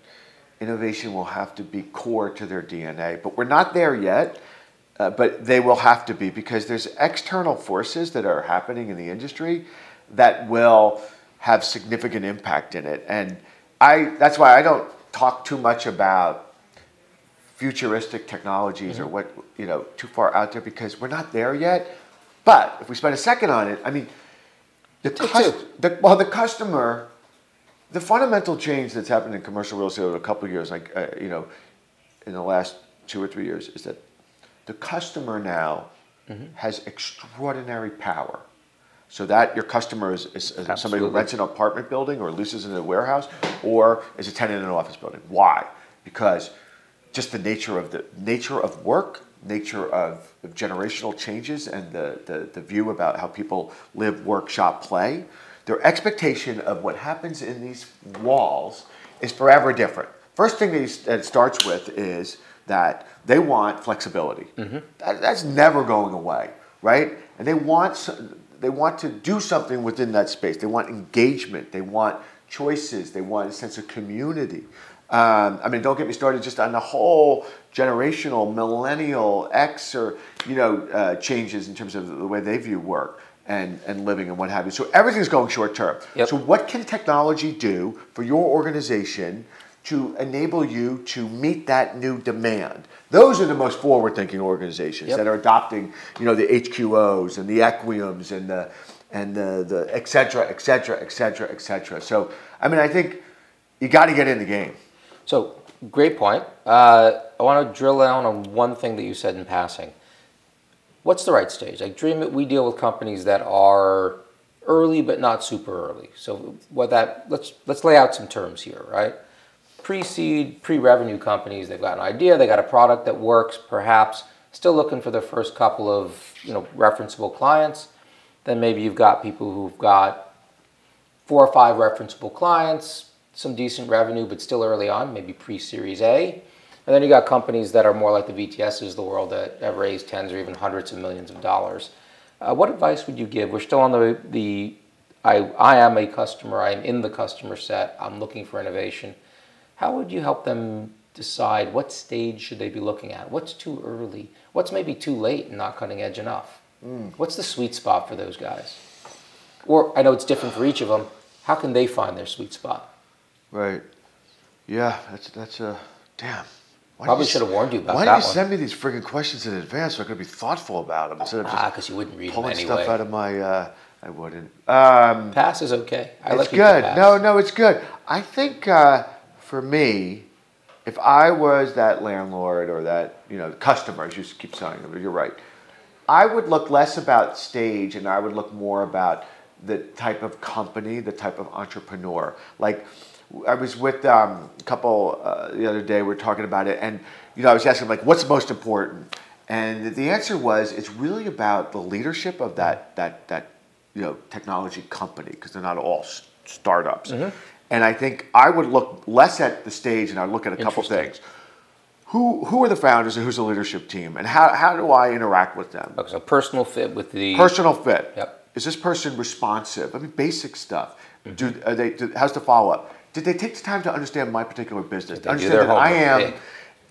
Innovation will have to be core to their DNA, but we're not there yet. Uh, but they will have to be because there's external forces that are happening in the industry that will have significant impact in it. And I that's why I don't talk too much about futuristic technologies or what you know too far out there because we're not there yet. But if we spend a second on it, I mean, the, cus- the well, the customer, the fundamental change that's happened in commercial real estate over a couple of years, like uh, you know, in the last two or three years, is that the customer now has extraordinary power. So that your customer is, is, is somebody who rents an apartment building or leases in a warehouse or is a tenant in an office building. Why? Because just the nature of the nature of work, nature of, of generational changes, and the, the, the view about how people live, work, shop, play, their expectation of what happens in these walls is forever different. First thing that it starts with is that they want flexibility. Mm-hmm. That, that's never going away, right? And they want they want to do something within that space. They want engagement. They want choices. They want a sense of community. Um, I mean, don't get me started just on the whole generational, millennial, X, or you know, uh, changes in terms of the way they view work and, and living and what have you. So everything's going short term. Yep. So what can technology do for your organization to enable you to meet that new demand? Those are the most forward-thinking organizations Yep. that are adopting, you know, the HQOs and the Equiems and the and the, the et cetera, et cetera, et cetera, et cetera. So, I mean, I think you got to get in the game. So, great point. Uh, I want to drill down on one thing that you said in passing. What's the right stage? Like Dreamit, we deal with companies that are early but not super early. So, what that let's let's lay out some terms here, right? Pre-seed, pre-revenue companies, they've got an idea, they got a product that works, perhaps still looking for their first couple of you know referenceable clients. Then maybe you've got people who've got four or five referenceable clients, some decent revenue, but still early on, maybe pre-Series A. And then you got companies that are more like the VTSs of the world that have raised tens or even hundreds of millions of dollars. Uh, what advice would you give? We're still on the the I, I am a customer. I am in the customer set. I'm looking for innovation. How would you help them decide what stage should they be looking at? What's too early? What's maybe too late and not cutting edge enough? What's the sweet spot for those guys? Or I know it's different for each of them. How can they find their sweet spot? Right. Yeah, that's that's a damn. Why Probably should have warned you about Why that did you send me these friggin' questions in advance so I could be thoughtful about them instead of just Ah, because you wouldn't read them pulling anyway. stuff out of my? Uh, I wouldn't. Um, Pass is okay. I it's good. No, no, it's good. I think uh, for me, if I was that landlord or that you know customer, as you keep saying, you're right. I would look less about stage and I would look more about the type of company, the type of entrepreneur. Like I was with um, a couple uh, the other day, we were talking about it, and you know I was asking like, what's most important? And the answer was it's really about the leadership of that that that you know technology company because they're not all s- startups. And I think I would look less at the stage and I'd look at a couple things. Who who are the founders and who's the leadership team and how, how do I interact with them? Okay, so personal fit with the Personal fit. Yep. Is this person responsive? I mean, basic stuff. Mm-hmm. Do are they? Do, how's the follow up? Did they take the time to understand my particular business? Did understand that I am, Big.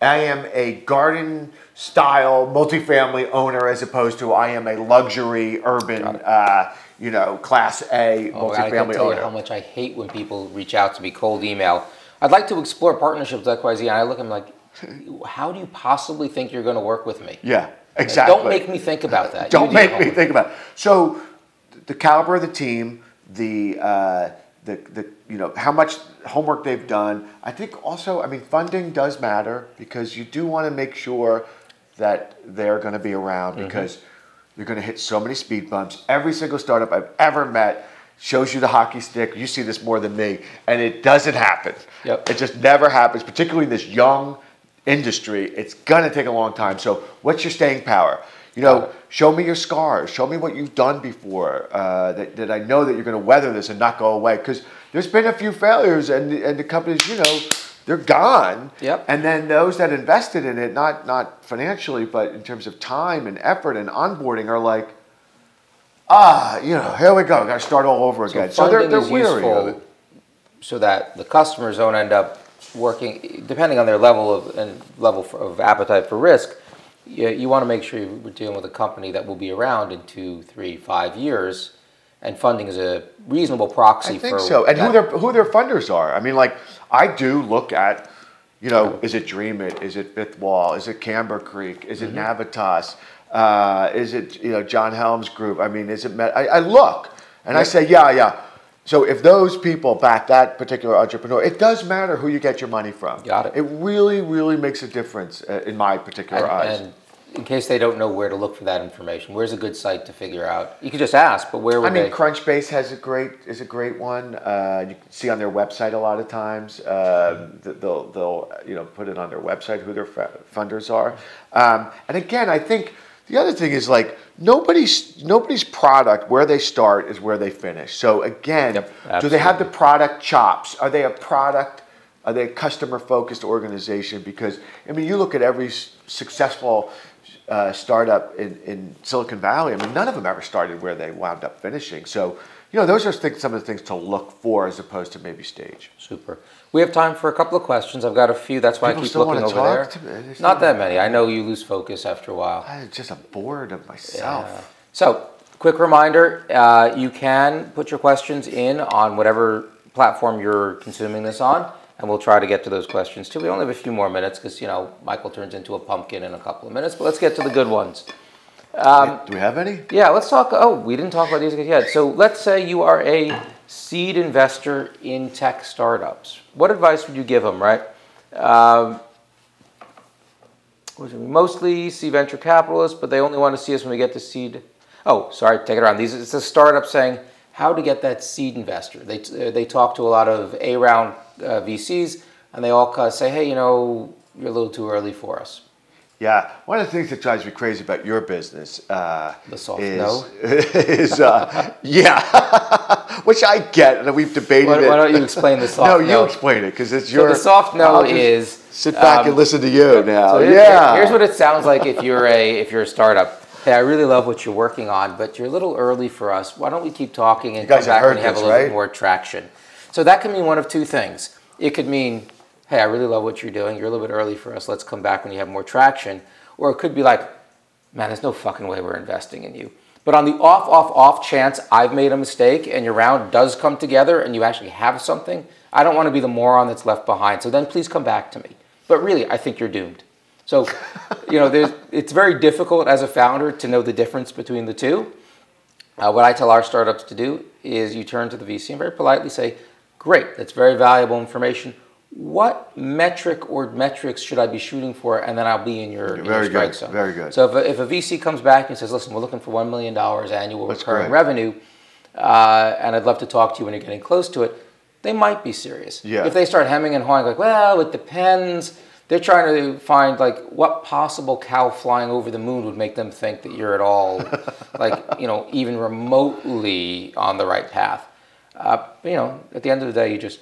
I am a garden style multifamily owner as opposed to I am a luxury urban, uh, you know, class A Oh, I can multifamily tell you how much I hate when people reach out to me cold email. I'd like to explore partnerships XYZ, and I look at them like, how do you possibly think you're going to work with me? Yeah, exactly. Don't make me think about that. Don't do make me think about it. So, the caliber of the team, the uh, the the you know how much homework they've done. I think also, I mean, funding does matter because you do want to make sure that they're going to be around Mm-hmm. because They're going to hit so many speed bumps. Every single startup I've ever met shows you the hockey stick. You see this more than me, and it doesn't happen. Yep. It just never happens, particularly in this young industry. It's going to take a long time. So, what's your staying power? You know, show me your scars. Show me what you've done before uh, that, that I know that you're going to weather this and not go away. Because there's been a few failures, and, and the companies, you know, they're gone. Yep. And then those that invested in it, not not financially, but in terms of time and effort and onboarding, are like, ah, you know, here we go, got to start all over again. So, they're they're weary of useful it. so that the customers don't end up working, depending on their level of and level of appetite for risk. You, you want to make sure you're dealing with a company that will be around in two, three, five years, and funding is a reasonable proxy I think for so. And that. who their who their funders are. I mean, like I do look at, you know, is it Dreamit? Is it Fifth Wall? Is it Camber Creek? Is it Mm-hmm. Navitas? Uh, is it you know John Helms Group? I mean, is it? Met- I, I look and I say, yeah, yeah. So if those people back that particular entrepreneur, it does matter who you get your money from. Got it. It really, really makes a difference uh, in my particular eyes. And, and in case they don't know where to look for that information, where's a good site to figure out? You could just ask, but where would I mean, they? Crunchbase has a great is a great one. Uh, you can see on their website a lot of times. Th- they'll they'll you know put it on their website who their funders are. Um, and again, I think the other thing is like nobody's nobody's product where they start is where they finish. So again, Yep, do they have the product chops? Are they a product? Are they a customer focused organization? Because I mean, you look at every successful uh, startup in, in Silicon Valley. I mean, none of them ever started where they wound up finishing. So, you know, those are some of the things to look for as opposed to maybe stage. Super. We have time for a couple of questions. I've got a few. That's why People I keep looking over there. talk to me. They Not that many. I know you lose focus after a while. I'm just bored of myself. So, quick reminder: uh, you can put your questions in on whatever platform you're consuming this on, and we'll try to get to those questions too. We only have a few more minutes because you know Michael turns into a pumpkin in a couple of minutes. But let's get to the good ones. Um, Do we have any? Yeah, let's talk. Oh, we didn't talk about these yet. So let's say you are a seed investor in tech startups. What advice would you give them, right? Um, we mostly see venture capitalists, but they only want to see us when we get to seed. Oh, sorry, take it around. These it's a startup saying how to get that seed investor. They they talk to a lot of A round uh, VCs, and they all say, hey, you know, you're a little too early for us. Yeah, one of the things that drives me crazy about your business uh, The soft is, no? is uh, yeah, which I get, and we've debated Why, it. why don't you explain the soft no, no? you explain it because it's So your. the soft no is sit back um, and listen to you now. So yeah, Here's what it sounds like if you're a if you're a startup. Hey, I really love what you're working on, but you're a little early for us. Why don't we keep talking and come back have when you heard have a this, little bit right? more traction? So that can mean one of two things. It could mean, hey, I really love what you're doing. You're a little bit early for us. Let's come back when you have more traction. Or it could be like, man, there's no fucking way we're investing in you. But on the off, off, off chance I've made a mistake and your round does come together and you actually have something, I don't want to be the moron that's left behind. So then please come back to me. But really, I think you're doomed. So, you know, it's very difficult as a founder to know the difference between the two. Uh, what I tell our startups to do is you turn to the VC and very politely say, Great, that's very valuable information. What metric or metrics should I be shooting for? And then I'll be in your, in your Very strike good, zone. very good. So if a, if a VC comes back and says, Listen, we're looking for $1 million annual That's recurring great. revenue, uh, and I'd love to talk to you when you're getting close to it, they might be serious. Yeah. If they start hemming and hawing, like, well, it depends. They're trying to find like what possible cow flying over the moon would make them think that you're at all, like you know, even remotely on the right path. Uh, you know, at the end of the day, you just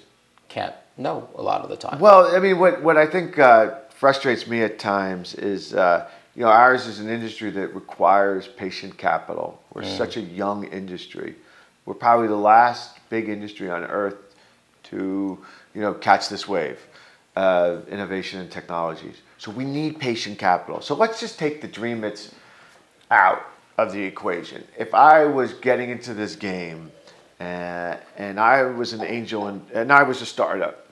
can't know a lot of the time. Well, I mean, what what I think uh, frustrates me at times is, uh, you know, ours is an industry that requires patient capital. We're such a young industry. We're probably the last big industry on earth to, you know, catch this wave of innovation and technologies. So we need patient capital. So let's just take the Dreamits out of the equation. If I was getting into this game uh, and I was an angel and, and I was a startup,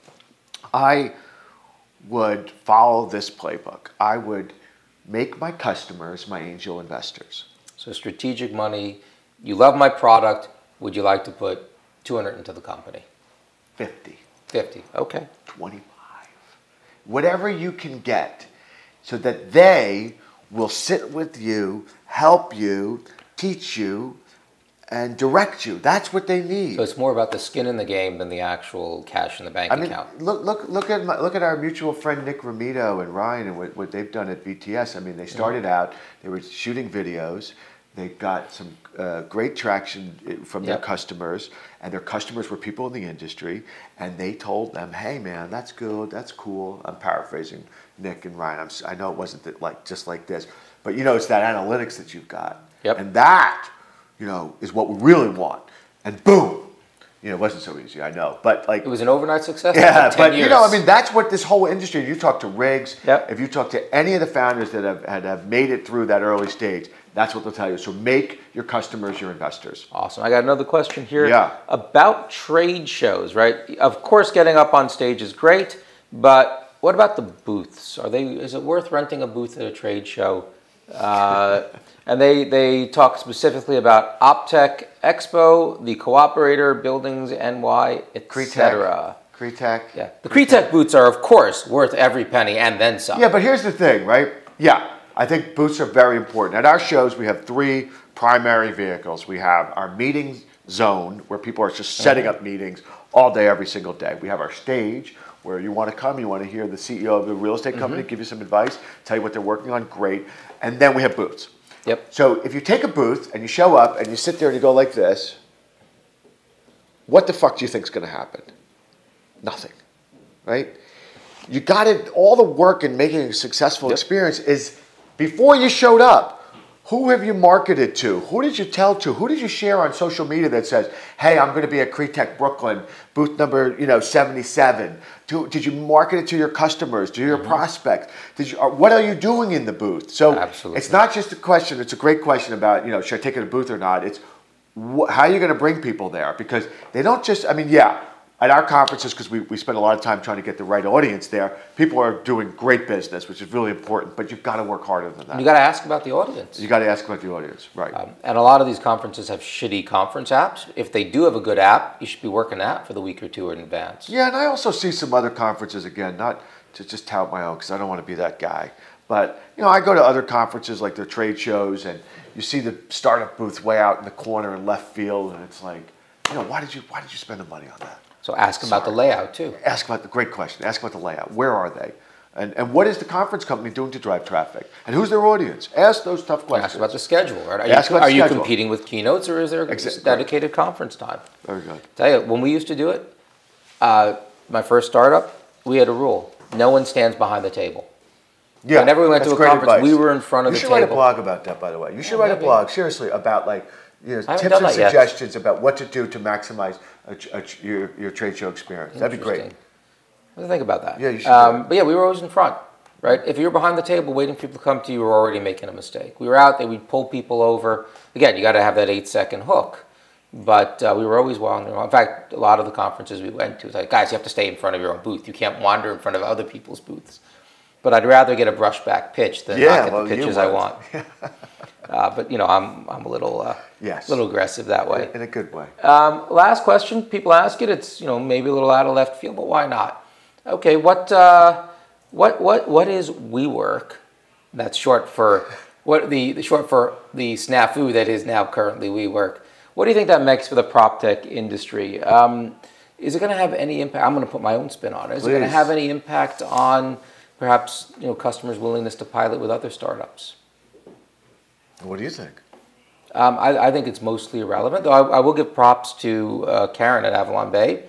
I would follow this playbook. I would make my customers my angel investors. So strategic money. You love my product. Would you like to put 200 into the company? 50, 50. Okay. 25, whatever you can get, so that they will sit with you, help you, teach you, and direct you. That's what they need. So it's more about the skin in the game than the actual cash in the bank I mean, account. look, look, look at my, look at our mutual friend Nick Romito and Ryan and what, what they've done at VTS. I mean, they started out, they were shooting videos. They got some uh, great traction uh, from their Yep. customers, and their customers were people in the industry. And they told them, "Hey, man, that's good, that's cool." I'm paraphrasing Nick and Ryan. I'm, si know it wasn't that, like just like this, but you know, it's that analytics that you've got, Yep. and that, you know, is what we really want. And boom, you know, it wasn't so easy. I know, but like It was an overnight success. Yeah, took 10 but you know, I mean, that's what this whole industry. You talk to Riggs. Yep. If you talk to any of the founders that have, had, have made it through that early stage, that's what they'll tell you. So make your customers your investors. Awesome. I got another question here Yeah. about trade shows, right? Of course, getting up on stage is great, but what about the booths? Are they? Is it worth renting a booth at a trade show? Uh, and they they talk specifically about Optech Expo, the Cooperator, Buildings NY, etc. CREtech. Yeah, the CREtech boots are of course worth every penny and then some. Yeah, but here's the thing, right? Yeah, I think boots are very important. At our shows, we have three primary vehicles. We have our meeting zone, where people are just setting mm-hmm. up meetings all day, every single day. We have our stage, where you want to come, you want to hear the CEO of the real estate mm-hmm. company give you some advice, tell you what they're working on, great. And then we have booths. Yep. So if you take a booth and you show up and you sit there and you go like this, what the fuck do you think is going to happen? Nothing, right? You got it. All the work in making a successful experience is before you showed up. Who have you marketed to? Who did you tell to? Who did you share on social media that says, "Hey, I'm going to be at CREtech Brooklyn, booth number you know 77"? Do, did you market it to your customers, to your mm-hmm. prospects? Did you? Uh, what are you doing in the booth? So Absolutely. it's not just a question. It's a great question about you know should I take it to a booth or not. It's how are you going to bring people there because they don't just. I mean, yeah. At our conferences, because we, we spend a lot of time trying to get the right audience there, people are doing great business, which is really important, but you've got to work harder than that. You got to ask about the audience. You got to ask about the audience, right? Um, and a lot of these conferences have shitty conference apps. If they do have a good app, you should be working that for the week or two in advance. yeah, and I also see some other conferences again, not to just tout my own because I don't want to be that guy, but you know, I go to other conferences like the trade shows, and you see the startup booth way out in the corner in left field, and it's like, you know, why did you why did you spend the money on that? So ask about the layout too. Ask about the great question. Ask about the layout. Where are they? And, and what is the conference company doing to drive traffic? And who's their audience? Ask those tough questions. Ask about the schedule. Right? Are, Ask you, about the are you competing with keynotes or is there Exa- dedicated conference time? Very good. Tell you, when we used to do it, uh, my first startup, we had a rule: no one stands behind the table. Yeah, Whenever we went to a conference, advice. we were in front of you the table. You should write a blog about that, by the way. You should Yeah, write a blog seriously about like you know, tips and that yet. suggestions about what to do to maximize a, a, your, your trade show experience. That'd be great. Think about that? Yeah, you should Um, but yeah, we were always in front, right? If you were behind the table waiting for people to come to you, you were already making a mistake. We were out there, we'd pull people over. Again, you got to have that eight second hook. But uh, we were always wandering around. In fact, a lot of the conferences we went to, it's like, guys, you have to stay in front of your own booth. You can't wander in front of other people's booths. But I'd rather get a brushback pitch than Yeah, not get well, the pitches I want. uh, but you know, I'm I'm a little uh, Yes. little aggressive that way. In a good way. Um, last question. People ask it. It's you know maybe a little out of left field, but why not? Okay, what uh, what what what is WeWork? That's short for what the, the short for the snafu that is now currently WeWork. What do you think that makes for the prop tech industry? Um, is it going to have any impact? I'm going to put my own spin on it. Is it going to have any impact on perhaps you know customers' willingness to pilot with other startups? What do you think? Um, I, I think it's mostly irrelevant, though I, I will give props to uh, Karen at Avalon Bay.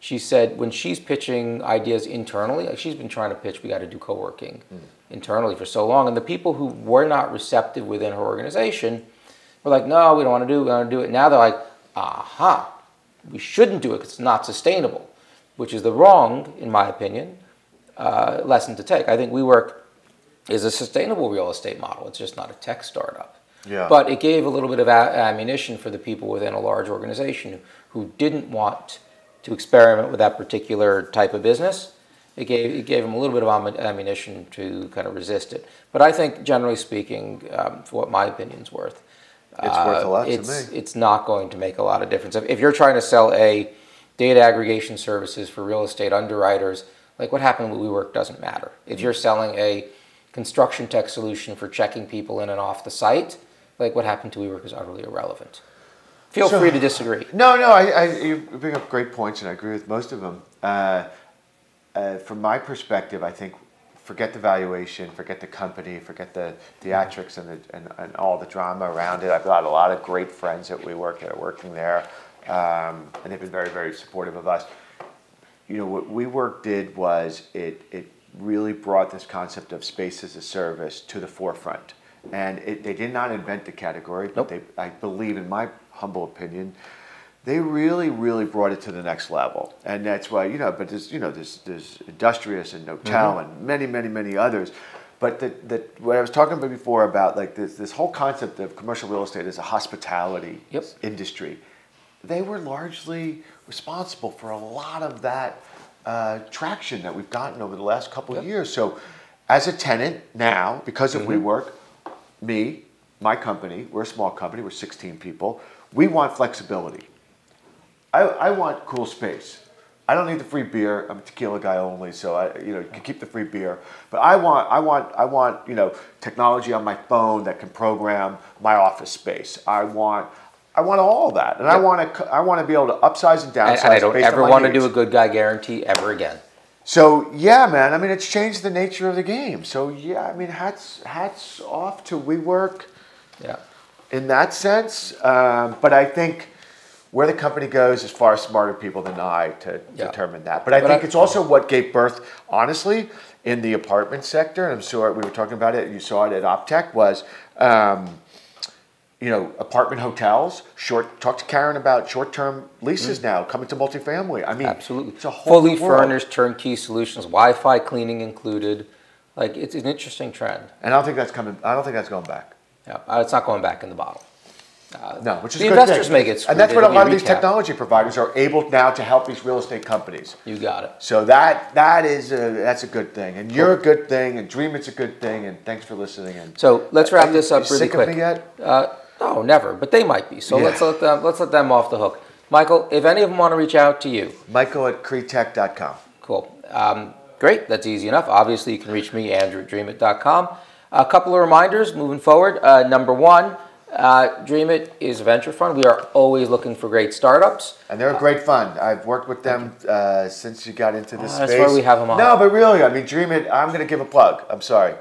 She said when she's pitching ideas internally, like she's been trying to pitch, we got to do co working internally for so long. And the people who were not receptive within her organization were like, no, we don't want to do it, we don't want to do it. Now they're like, aha, we shouldn't do it because it's not sustainable, which is the wrong, in my opinion, uh, lesson to take. I think WeWork is a sustainable real estate model, it's just not a tech startup. Yeah. But it gave a little bit of a- ammunition for the people within a large organization who didn't want to experiment with that particular type of business. It gave, it gave them a little bit of ammunition to kind of resist it. But I think, generally speaking, um, for what my opinion's worth, It's worth a lot to me. It's not going to make a lot of difference. If, if you're trying to sell a data aggregation services for real estate underwriters, like what happened with WeWork doesn't matter. If you're selling a construction tech solution for checking people in and off the site, like what happened to WeWork is utterly irrelevant. Feel So- free to disagree. No, no, I, I, you bring up great points, and I agree with most of them. Uh, uh, from my perspective, I think forget the valuation, forget the company, forget the theatrics and, the, and, and all the drama around it. I've got a lot of great friends that we work that are working there, um, and they've been very, very supportive of us. You know, what WeWork did was it, it really brought this concept of space as a service to the forefront. And it, they did not invent the category, but Nope. they, I believe, in my humble opinion, they really, really brought it to the next level, and that's why you know. But there's you know there's there's Industrious and Knotel Mm-hmm. and many, many, many others. But the, the, what I was talking about before about like this this whole concept of commercial real estate as a hospitality Yep. industry, they were largely responsible for a lot of that uh, traction that we've gotten over the last couple of years. So, as a tenant now, because of WeWork, me, my company, we're a small company, we're 16 people. We want flexibility. I, I want cool space. I don't need the free beer. I'm a tequila guy only, so I you know you can keep the free beer. But I want I want I want you know technology on my phone that can program my office space. I want I want all that, and I want to I want to be able to upsize and downsize. And, and I don't ever want to do a good guy guarantee ever again. So yeah, man. I mean, it's changed the nature of the game. So yeah, I mean, hats hats off to WeWork Yeah. in that sense. Um, but I think where the company goes is far smarter people than I to Yeah. determine that. But I But think I- it's also what gave birth, honestly, in the apartment sector. And I'm sure we were talking about it. You saw it at OpTech was. Um, you know, apartment hotels. Short. Talk to Karen about short-term leases now coming to multifamily. I mean, Mm. Absolutely. it's a whole Fully furnished turnkey solutions, Wi-Fi cleaning included. Like it's an interesting trend. And I don't think that's coming. I don't think that's going back. Yeah, uh, it's not going back in the bottle. No, which is The good investors thing. may get and that's what a lot of these technology providers are able now to help these real estate companies. You got it. So that that is a, that's a good thing, and you're a good thing, and Dreamit's a good thing, and thanks for listening. And So let's wrap this up really sick quick. Of me yet? Uh, no, never. But they might be. So Yeah. let's let them let's let them off the hook. Michael, if any of them want to reach out to you, Michael at Cretech.com. cool. Um, great. That's easy enough. Obviously, you can reach me, Andrew at dreamit.com. A couple of reminders moving forward. Uh, number one, uh, Dreamit is a venture fund. We are always looking for great startups. And they're a great fund. I've worked with them uh, since you got into this Oh, that's space. why we have 'em on. No, but really, I mean, Dreamit. I'm going to give a plug. I'm sorry.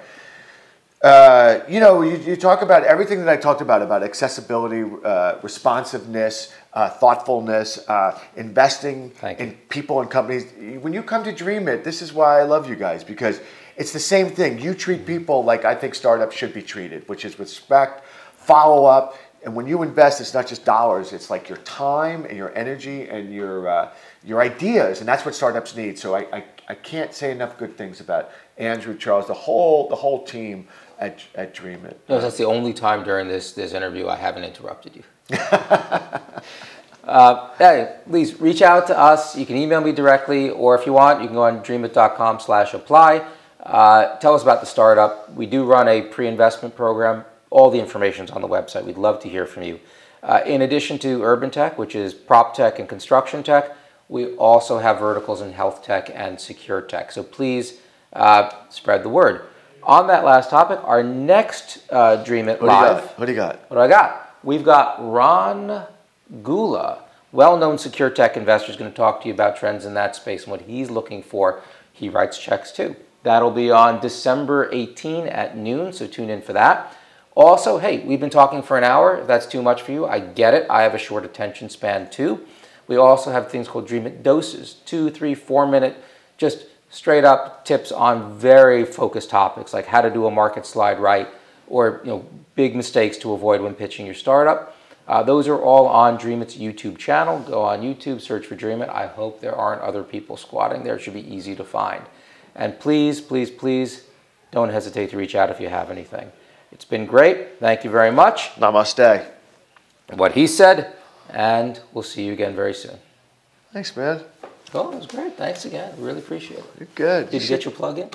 Uh, you know, you, you talk about everything that I talked about about accessibility, uh, responsiveness, uh, thoughtfulness, uh, investing in people and companies. When you come to Dreamit, this is why I love you guys because it's the same thing. You treat people like I think startups should be treated, which is respect, follow up, and when you invest, it's not just dollars. It's like your time and your energy and your uh, your ideas, and that's what startups need. So I, I, I can't say enough good things about Andrew, Charles, the whole the whole team at at Dreamit. No, that's the only time during this this interview I haven't interrupted you. uh, hey, please reach out to us. You can email me directly, or if you want, you can go on dreamit.com slash apply. Uh, tell us about the startup. We do run a pre-investment program. All the information's on the website. We'd love to hear from you. Uh, in addition to urban tech, which is prop tech and construction tech, we also have verticals in health tech and secure tech. So please uh, spread the word. On that last topic, our next uh, Dreamit What do Live. got? What do you got? What do I got? We've got Ron Gula, well-known secure tech investor, is going to talk to you about trends in that space and what he's looking for. He writes checks too. That'll be on December 18 at noon, so tune in for that. Also, hey, we've been talking for an hour. If that's too much for you, I get it. I have a short attention span too. We also have things called Dreamit doses, two, three, four minute, just straight up tips on very focused topics like how to do a market slide right or you know big mistakes to avoid when pitching your startup. Uh, those are all on Dreamit's YouTube channel. Go on YouTube, search for Dreamit. I hope there aren't other people squatting there. It should be easy to find. And please, please, please don't hesitate to reach out if you have anything. It's been great. Thank you very much. Namaste. What he said, and we'll see you again very soon. Thanks, man. Oh, it was great. Thanks again. Really appreciate it. You're good. Did you get your plug in?